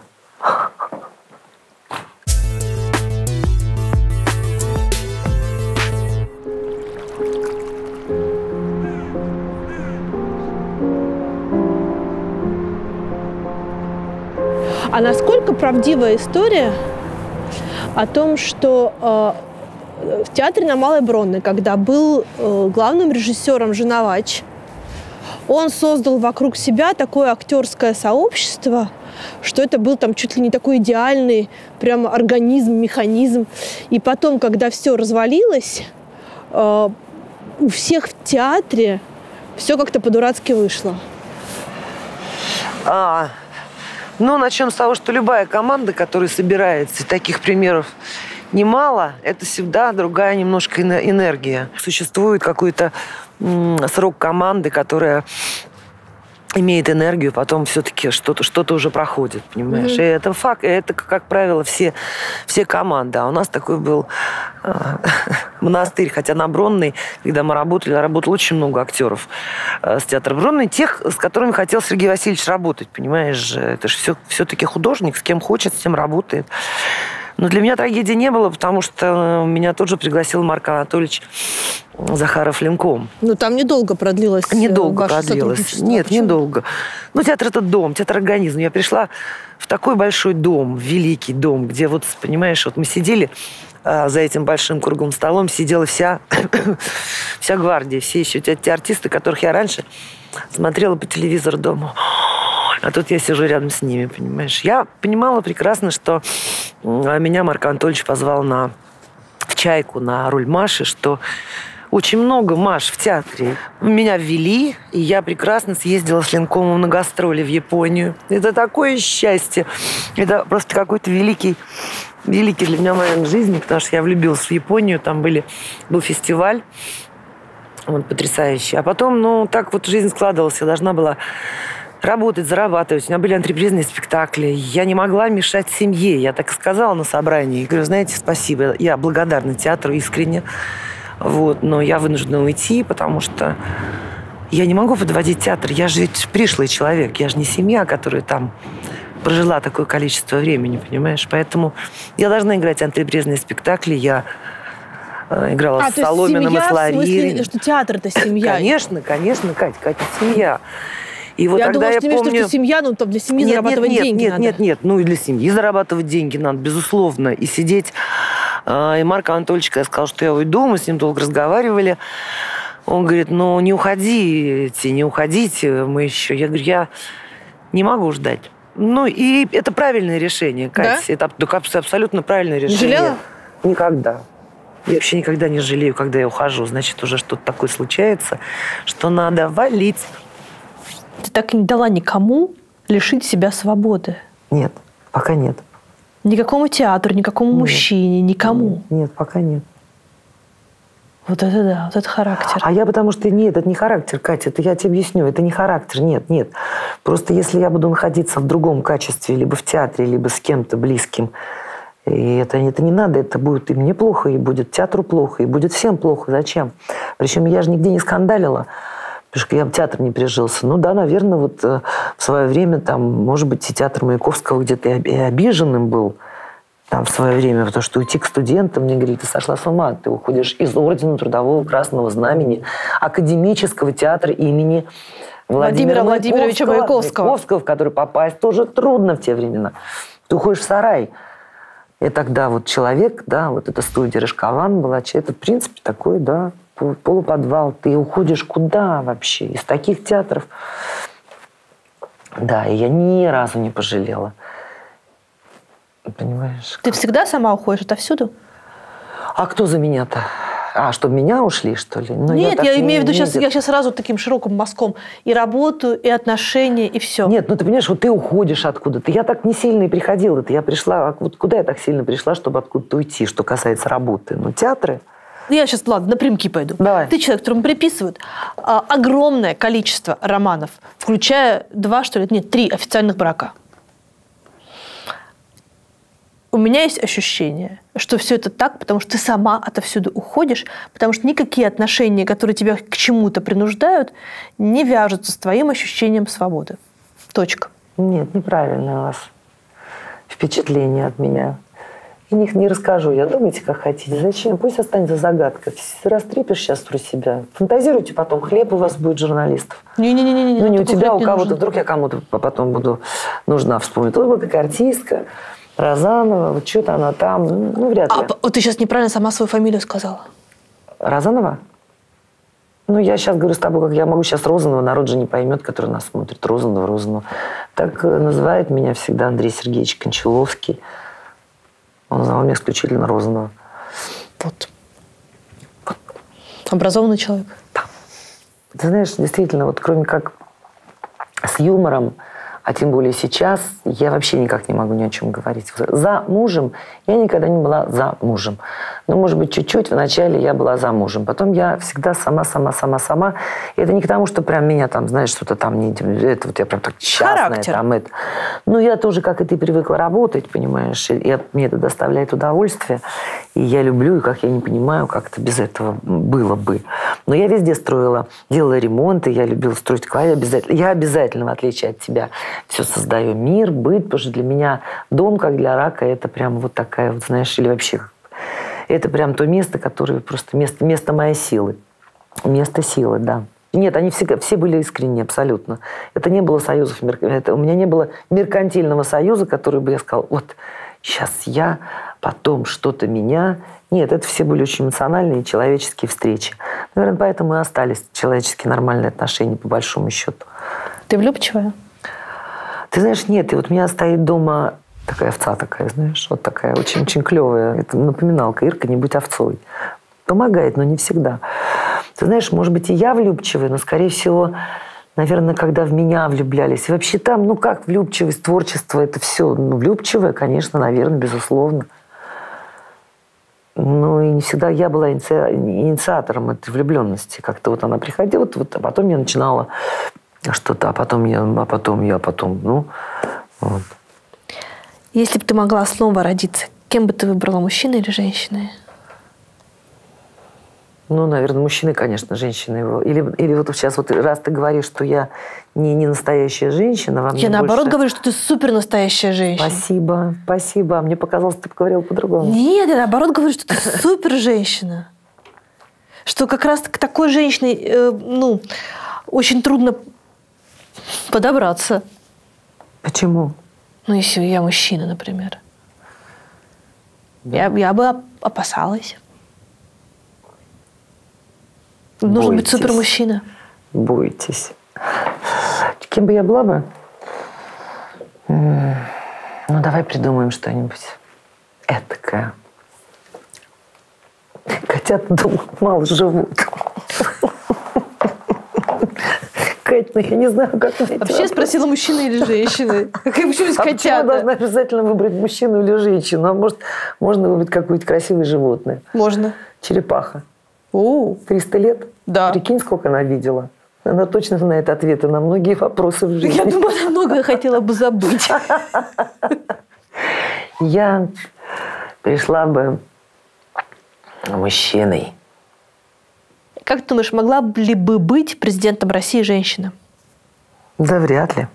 А насколько правдивая история о том, что э, в театре на Малой Бронной, когда был э, главным режиссером Женовач, он создал вокруг себя такое актерское сообщество, что это был там чуть ли не такой идеальный прямо организм, механизм. И потом, когда все развалилось, э, у всех в театре все как-то по-дурацки вышло. А, ну, начнем с того, что любая команда, которая собирается, таких примеров немало, это всегда другая немножко эне- энергия. Существует какой-то срок команды, которая имеет энергию, потом все-таки что-то что уже проходит, понимаешь? И это факт, и это, как правило, все, все команды. А у нас такой был э, монастырь, хотя на Бронной, когда мы работали, работало очень много актеров э, с театра Бронной, тех, с которыми хотел Сергей Васильевич работать, понимаешь? Это же все, все-таки художник, с кем хочет, с тем работает. Но для меня трагедии не было, потому что меня тут же пригласил Марк Анатольевич Захаров Ленком. Ну, там недолго продлилось э, Недолго ваше продлилось. Нет, Почему? недолго. Ну, театр это дом, театр организм. Я пришла в такой большой дом, великий дом, где вот, понимаешь, вот мы сидели а, за этим большим круглым столом, сидела вся, вся гвардия, все еще те, те артисты, которых я раньше смотрела по телевизору дома. А тут я сижу рядом с ними, понимаешь. Я понимала прекрасно, что меня Марк Анатольевич позвал на в «Чайку» на роль Маши, что очень много Маш в театре. Меня ввели, и я прекрасно съездила с Ленкомом на гастроли в Японию. Это такое счастье. Это просто какой-то великий, великий для меня момент жизни, потому что я влюбилась в Японию. Там были, был фестиваль. Вот, потрясающий. А потом, ну, так вот жизнь складывалась. Я должна была работать, зарабатывать. У меня были антрепризные спектакли. Я не могла мешать семье. Я так и сказала на собрании. Говорю, знаете, спасибо. Я благодарна театру искренне. Вот. Но я вынуждена уйти, потому что я не могу подводить театр. Я же ведь пришлый человек. Я же не семья, которая там прожила такое количество времени, понимаешь? Поэтому я должна играть антрепризные спектакли. Я э, играла А, с Соломиным семья, и с что театр это семья. Конечно, конечно, Катя, Катя, семья. И вот я тогда думала, я что помню... что семья, ну, там для семьи нет, зарабатывать нет, деньги нет, надо. нет, нет, ну и для семьи зарабатывать деньги надо, безусловно. И сидеть... а, И Марк Анатольевич, когда сказал, что я уйду, мы с ним долго разговаривали. Он говорит, ну не уходите, не уходите, мы еще... Я говорю, я не могу ждать. Ну и это правильное решение, Катя. Да? Это абсолютно правильное решение. жалела? Никогда. Я вообще никогда не жалею, когда я ухожу. Значит, уже что-то такое случается, что надо валить. Ты так и не дала никому лишить себя свободы. Нет, пока нет. Никакому театру, никакому мужчине, никому. Нет, пока нет. Вот это да, вот это характер. А я потому что нет, это не характер, Катя, это я тебе объясню, это не характер, нет, нет. Просто если я буду находиться в другом качестве, либо в театре, либо с кем-то близким, и это, это не надо, это будет и мне плохо, и будет театру плохо, и будет всем плохо. Зачем? Причем я же нигде не скандалила, потому что я в театр не прижился. Ну да, наверное, вот э, в свое время там, может быть, и театр Маяковского где-то и об- и обиженным был, там в свое время, потому что уйти к студентам, мне говорили, ты сошла с ума, ты уходишь из Ордена Трудового Красного Знамени, академического театра имени Владимира Владимира, Владимировича Маяковского. Маяковского, в который попасть тоже трудно в те времена. Ты уходишь в сарай. И тогда вот человек, да, вот эта студия Рыжкован была, это, в принципе, такой, да, полуподвал. Ты уходишь куда вообще? Из таких театров. Да, и я ни разу не пожалела. Понимаешь? Ты всегда сама уходишь отовсюду? А кто за меня-то? А, чтобы меня ушли, что ли? Ну, Нет, я не- имею в виду сейчас, я сейчас сразу таким широким мазком и работаю, и отношения, и все. Нет, ну ты понимаешь, вот ты уходишь откуда-то. Я так не сильно и приходила. -то. Я пришла, а вот куда я так сильно пришла, чтобы откуда-то уйти, что касается работы? Ну, театры. Я сейчас, ладно, напрямки пойду. Давай. Ты человек, которому приписывают а, огромное количество романов, включая два, что ли, нет, три официальных брака. У меня есть ощущение, что все это так, потому что ты сама отовсюду уходишь, потому что никакие отношения, которые тебя к чему-то принуждают, не вяжутся с твоим ощущением свободы. Точка. Нет, неправильно у вас впечатление от меня. И них не расскажу я. Думайте, как хотите. Зачем? Пусть останется загадка. Растрепишь сейчас про себя. Фантазируйте потом. Хлеб у вас будет журналистов. Не-не-не. Ну, не у тебя, а у кого-то. Вдруг я кому-то потом буду нужна вспомнить. Вот была такая артистка, Розанова, вот что-то она там. Ну, вряд ли. А, вот ты сейчас неправильно сама свою фамилию сказала. Розанова? Ну, я сейчас говорю с тобой, как я могу сейчас Розанова, народ же не поймет, который нас смотрит. Розанова, Розанова. Так э, называет меня всегда Андрей Сергеевич Кончаловский. Он знал меня исключительно Розанова. Вот. Образованный человек. Ты знаешь, действительно, вот кроме как с юмором, а тем более сейчас, я вообще никак не могу ни о чем говорить. За мужем я никогда не была за мужем. Ну, может быть, чуть-чуть вначале я была за мужем. Потом я всегда сама, сама, сама, сама. И это не к тому, что прям меня там, знаешь, что-то там не... Это вот я прям так. Характер. Там, это. Ну, я тоже, как и ты, привыкла работать, понимаешь. И я- мне это доставляет удовольствие. И я люблю, и как я не понимаю, как это без этого было бы. Но я везде строила, делала ремонты, я любила строить квартиры. Обязательно. Я обязательно, в отличие от тебя, все создаю. Мир, быт, потому что для меня дом, как для рака, это прям вот такая вот, знаешь, или вообще... Это прям то место, которое просто место, место моей силы. Место силы, да. Нет, они всегда, все были искренни абсолютно. Это не было союзов, это, у меня не было меркантильного союза, который бы я сказал, вот сейчас я, потом что-то меня. Нет, это все были очень эмоциональные человеческие встречи. Наверное, поэтому и остались человеческие нормальные отношения, по большому счету. Ты влюбчивая? Ты знаешь, нет, и вот у меня стоит дома такая овца такая, знаешь, вот такая очень-очень клевая. Это напоминалка. Ирка, не будь овцой. Помогает, но не всегда. Ты знаешь, может быть, и я влюбчивая, но, скорее всего, наверное, когда в меня влюблялись. И вообще там, ну как влюбчивость, творчество, это все. Ну, влюбчивая, конечно, наверное, безусловно. Ну, и не всегда я была иници- инициатором этой влюбленности. Как-то вот она приходила, вот, вот, а потом я начинала что-то, а потом я, а потом я, а потом, ну, вот. Если бы ты могла снова родиться, кем бы ты выбрала, мужчиной или женщиной? Ну, наверное, мужчины, конечно, женщины его. Или, или вот сейчас, вот раз ты говоришь, что я не, не настоящая женщина, во мне Я наоборот больше- говорю, что ты супер настоящая женщина. Спасибо, спасибо. А Мне показалось, ты говорила по-другому. Нет, я наоборот говорю, что ты супер женщина. Что как раз к такой женщине, э, ну, очень трудно подобраться. Почему? Ну, если я мужчина, например. Я, я бы оп- опасалась. Нужен быть Боитесь. супер мужчина. Боитесь. Кем бы я была бы? Ну, давай придумаем что-нибудь этакое. Котята дома мало живут. Кать, ну я не знаю, как найти Вообще я спросила, мужчина или женщина. Почему здесь А почему должна обязательно выбрать мужчину или женщину? А может, можно выбрать какое-то красивое животное? Можно. Черепаха. О, 300 лет? Да. Прикинь, сколько она видела. Она точно знает ответы на многие вопросы в жизни. я думаю, она многое хотела бы забыть. Я пришла бы мужчиной. Как ты думаешь, могла бы ли бы быть президентом России женщина? Да вряд ли.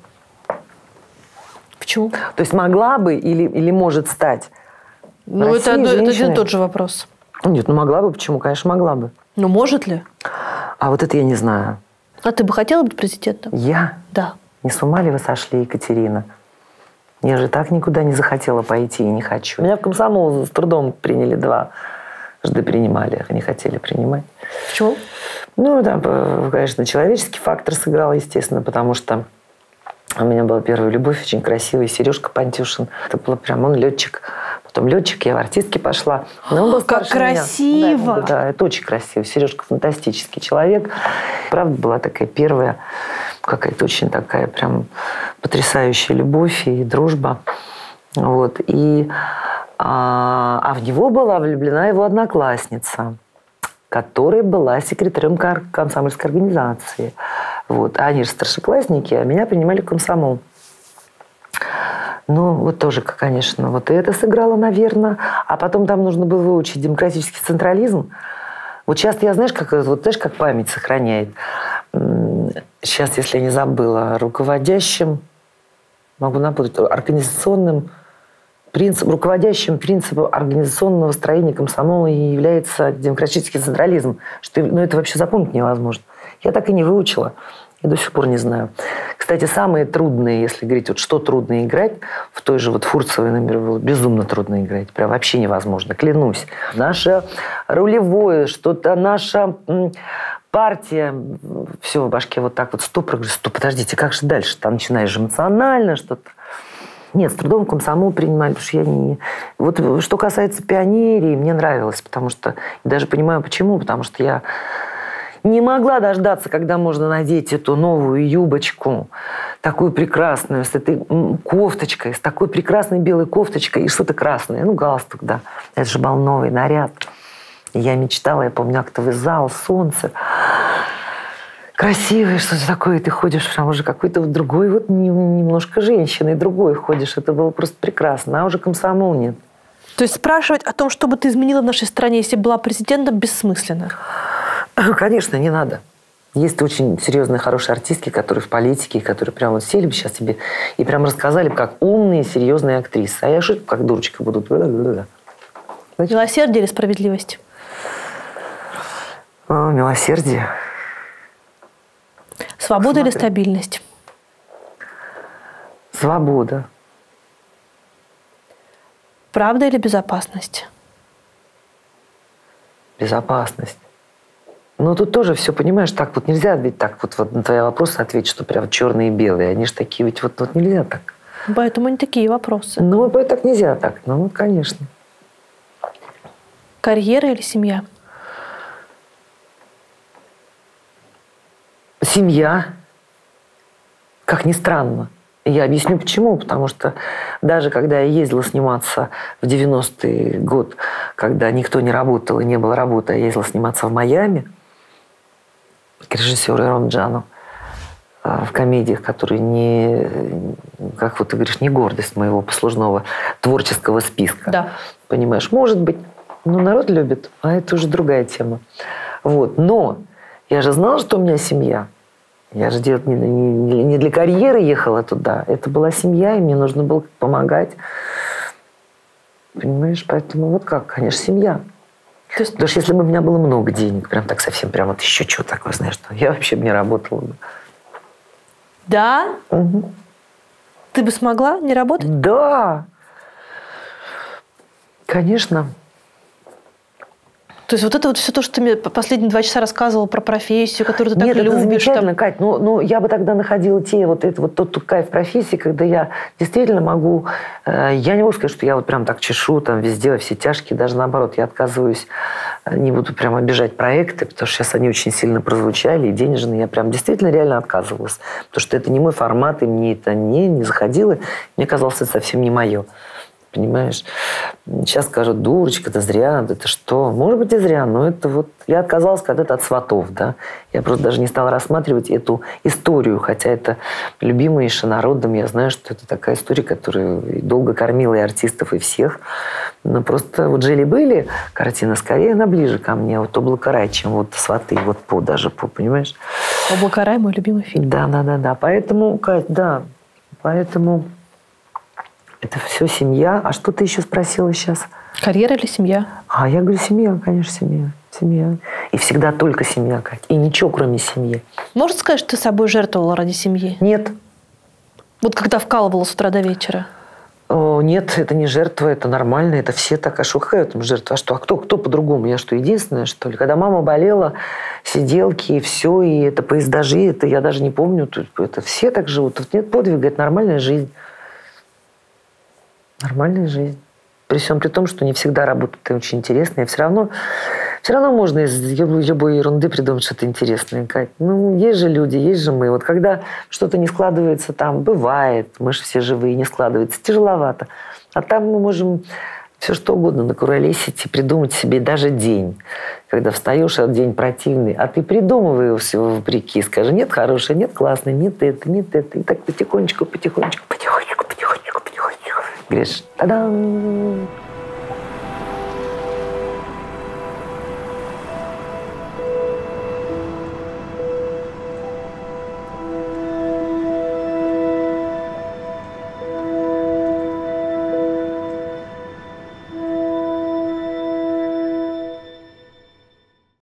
Почему? То есть могла бы или, или может стать? Ну, России это, одно- это один и женщиной? тот же вопрос. Нет, ну могла бы. Почему? Конечно, могла бы. Ну, может ли? А вот это я не знаю. А ты бы хотела быть президентом? Я? Да. Не с ума ли вы сошли, Екатерина? Я же так никуда не захотела пойти и не хочу. Меня в комсомол с трудом приняли два. Жды принимали, а не хотели принимать. Почему? Ну, там, э, конечно, человеческий фактор сыграл, естественно, потому что у меня была первая любовь, очень красивый, Сережка Пантюшин. Это было прям, он летчик. Потом летчик, я в артистки пошла. Но он был Как меня. красиво! Да, да, да, это очень красиво. Сережка фантастический человек. Правда, была такая первая, какая-то очень такая прям потрясающая любовь и дружба. Вот. И, а, а в него была влюблена его одноклассница которая была секретарем комсомольской организации. Вот. А они же старшеклассники, а меня принимали в комсомол. Ну, вот тоже, конечно, вот и это сыграло, наверное. А потом там нужно было выучить демократический централизм. Вот сейчас я, знаешь, как, вот, знаешь, как память сохраняет. Сейчас, если я не забыла, руководящим, могу напутать, организационным принцип, руководящим принципом организационного строения комсомола и является демократический централизм. Что, ну, это вообще запомнить невозможно. Я так и не выучила. И до сих пор не знаю. Кстати, самые трудные, если говорить, вот что трудно играть, в той же вот Фурцевой, например, было безумно трудно играть. Прям вообще невозможно, клянусь. Наше рулевое, что-то наша партия, все в башке вот так вот, стоп, говорю, стоп, подождите, как же дальше? Там начинаешь эмоционально что-то. Нет, с трудом комсомол принимали, потому что я не... Вот что касается пионерии, мне нравилось, потому что... Даже понимаю, почему. Потому что я не могла дождаться, когда можно надеть эту новую юбочку, такую прекрасную, с этой кофточкой, с такой прекрасной белой кофточкой и что-то красное. Ну, галстук, да. Это же был новый наряд. Я мечтала, я помню, актовый зал, солнце красивый, что-то такое, ты ходишь прям уже какой-то вот другой, вот не- немножко женщиной, другой ходишь. Это было просто прекрасно. А уже комсомол нет. То есть спрашивать о том, что бы ты изменила в нашей стране, если бы была президентом, бессмысленно. Конечно, не надо. Есть очень серьезные, хорошие артистки, которые в политике, которые прям вот сели бы сейчас тебе и прям рассказали, бы, как умные, серьезные актрисы. А я что, как дурочка буду. Да-да-да-да. Милосердие или справедливость? О, милосердие. Свобода или Смотри. стабильность? Свобода. Правда или безопасность? Безопасность. Ну, тут тоже все, понимаешь, так вот нельзя ведь так вот, вот на твои вопросы ответить, что прям черные и белые. Они же такие, ведь вот, вот нельзя так. Поэтому не такие вопросы. Ну, так нельзя так. Ну, конечно. Карьера или семья? Семья, как ни странно. Я объясню почему. Потому что даже когда я ездила сниматься в 90-й год, когда никто не работал и не было работы, я ездила сниматься в Майами к режиссеру Ирон Джану а, в комедиях, которые не, как вот ты говоришь, не гордость моего послужного творческого списка. Да. Понимаешь, может быть, но народ любит, а это уже другая тема. Вот. Но я же знала, что у меня семья. Я же делать не, не- не для карьеры ехала туда. Это была семья, и мне нужно было помогать. Понимаешь, поэтому вот как, конечно, семья. То есть Потому что если бы у меня было много денег, прям так совсем, прям вот еще что такое, знаешь, что я вообще бы не работала. бы. да, Мгм. ты бы смогла не работать? Да. Конечно. То есть вот это вот все то, что ты мне последние два часа рассказывал про профессию, которую ты так Нет, это любишь. замечательно, там- Кать. Ну, ну, я бы тогда находила те, вот это вот тот кайф профессии, когда я действительно могу... э, я не могу сказать, что я вот прям так чешу там везде, во все тяжкие. Даже наоборот, я отказываюсь, э, не буду прям обижать проекты, потому что сейчас они очень сильно прозвучали, и денежные. Я прям действительно реально отказывалась. Потому что это не мой формат, и мне это не, не заходило. Мне казалось, это совсем не мое. Понимаешь? Сейчас скажут, дурочка, это зря, это что? Может быть, и зря, но это вот... Я отказалась когда-то от сватов, да. Я просто даже не стала рассматривать эту историю, хотя это любимая еще народом. Я знаю, что это такая история, которая долго кормила и артистов, и всех. Но просто вот жили-были картина, скорее она ближе ко мне, вот «Облако рай», чем вот «Сваты», вот по даже по, понимаешь? «Облако рай» мой любимый фильм. Да, да, да, да. Поэтому, Кать, да, поэтому это все семья. А что ты еще спросила сейчас? Карьера или семья? А я говорю, семья, конечно, семья. Семья. И всегда только семья, Кать. И ничего, кроме семьи. Можно сказать, что ты собой жертвовала ради семьи? Нет. Вот когда вкалывала с утра до вечера. О, нет, это не жертва, это нормально, это все так, а что, какая там жертва? А что, а кто, кто по-другому? Я что, единственная, что ли? Когда мама болела, сиделки, и все, и это поездажи, это я даже не помню, это все так живут. Тут нет подвига, это нормальная жизнь. Нормальная жизнь. При всем при том, что не всегда работа очень интересная, все равно, все равно можно из любой, ерунды придумать что-то интересное. Ну, есть же люди, есть же мы. Вот когда что-то не складывается там, бывает, мы же все живые, не складывается, тяжеловато. А там мы можем все что угодно накуролесить и придумать себе даже день. Когда встаешь, а день противный, а ты придумывай его всего вопреки. Скажи, нет хорошее, нет классное, нет это, нет это. И так потихонечку, потихонечку, потихонечку, потихонечку, потихонечку. Говоришь, та-дам!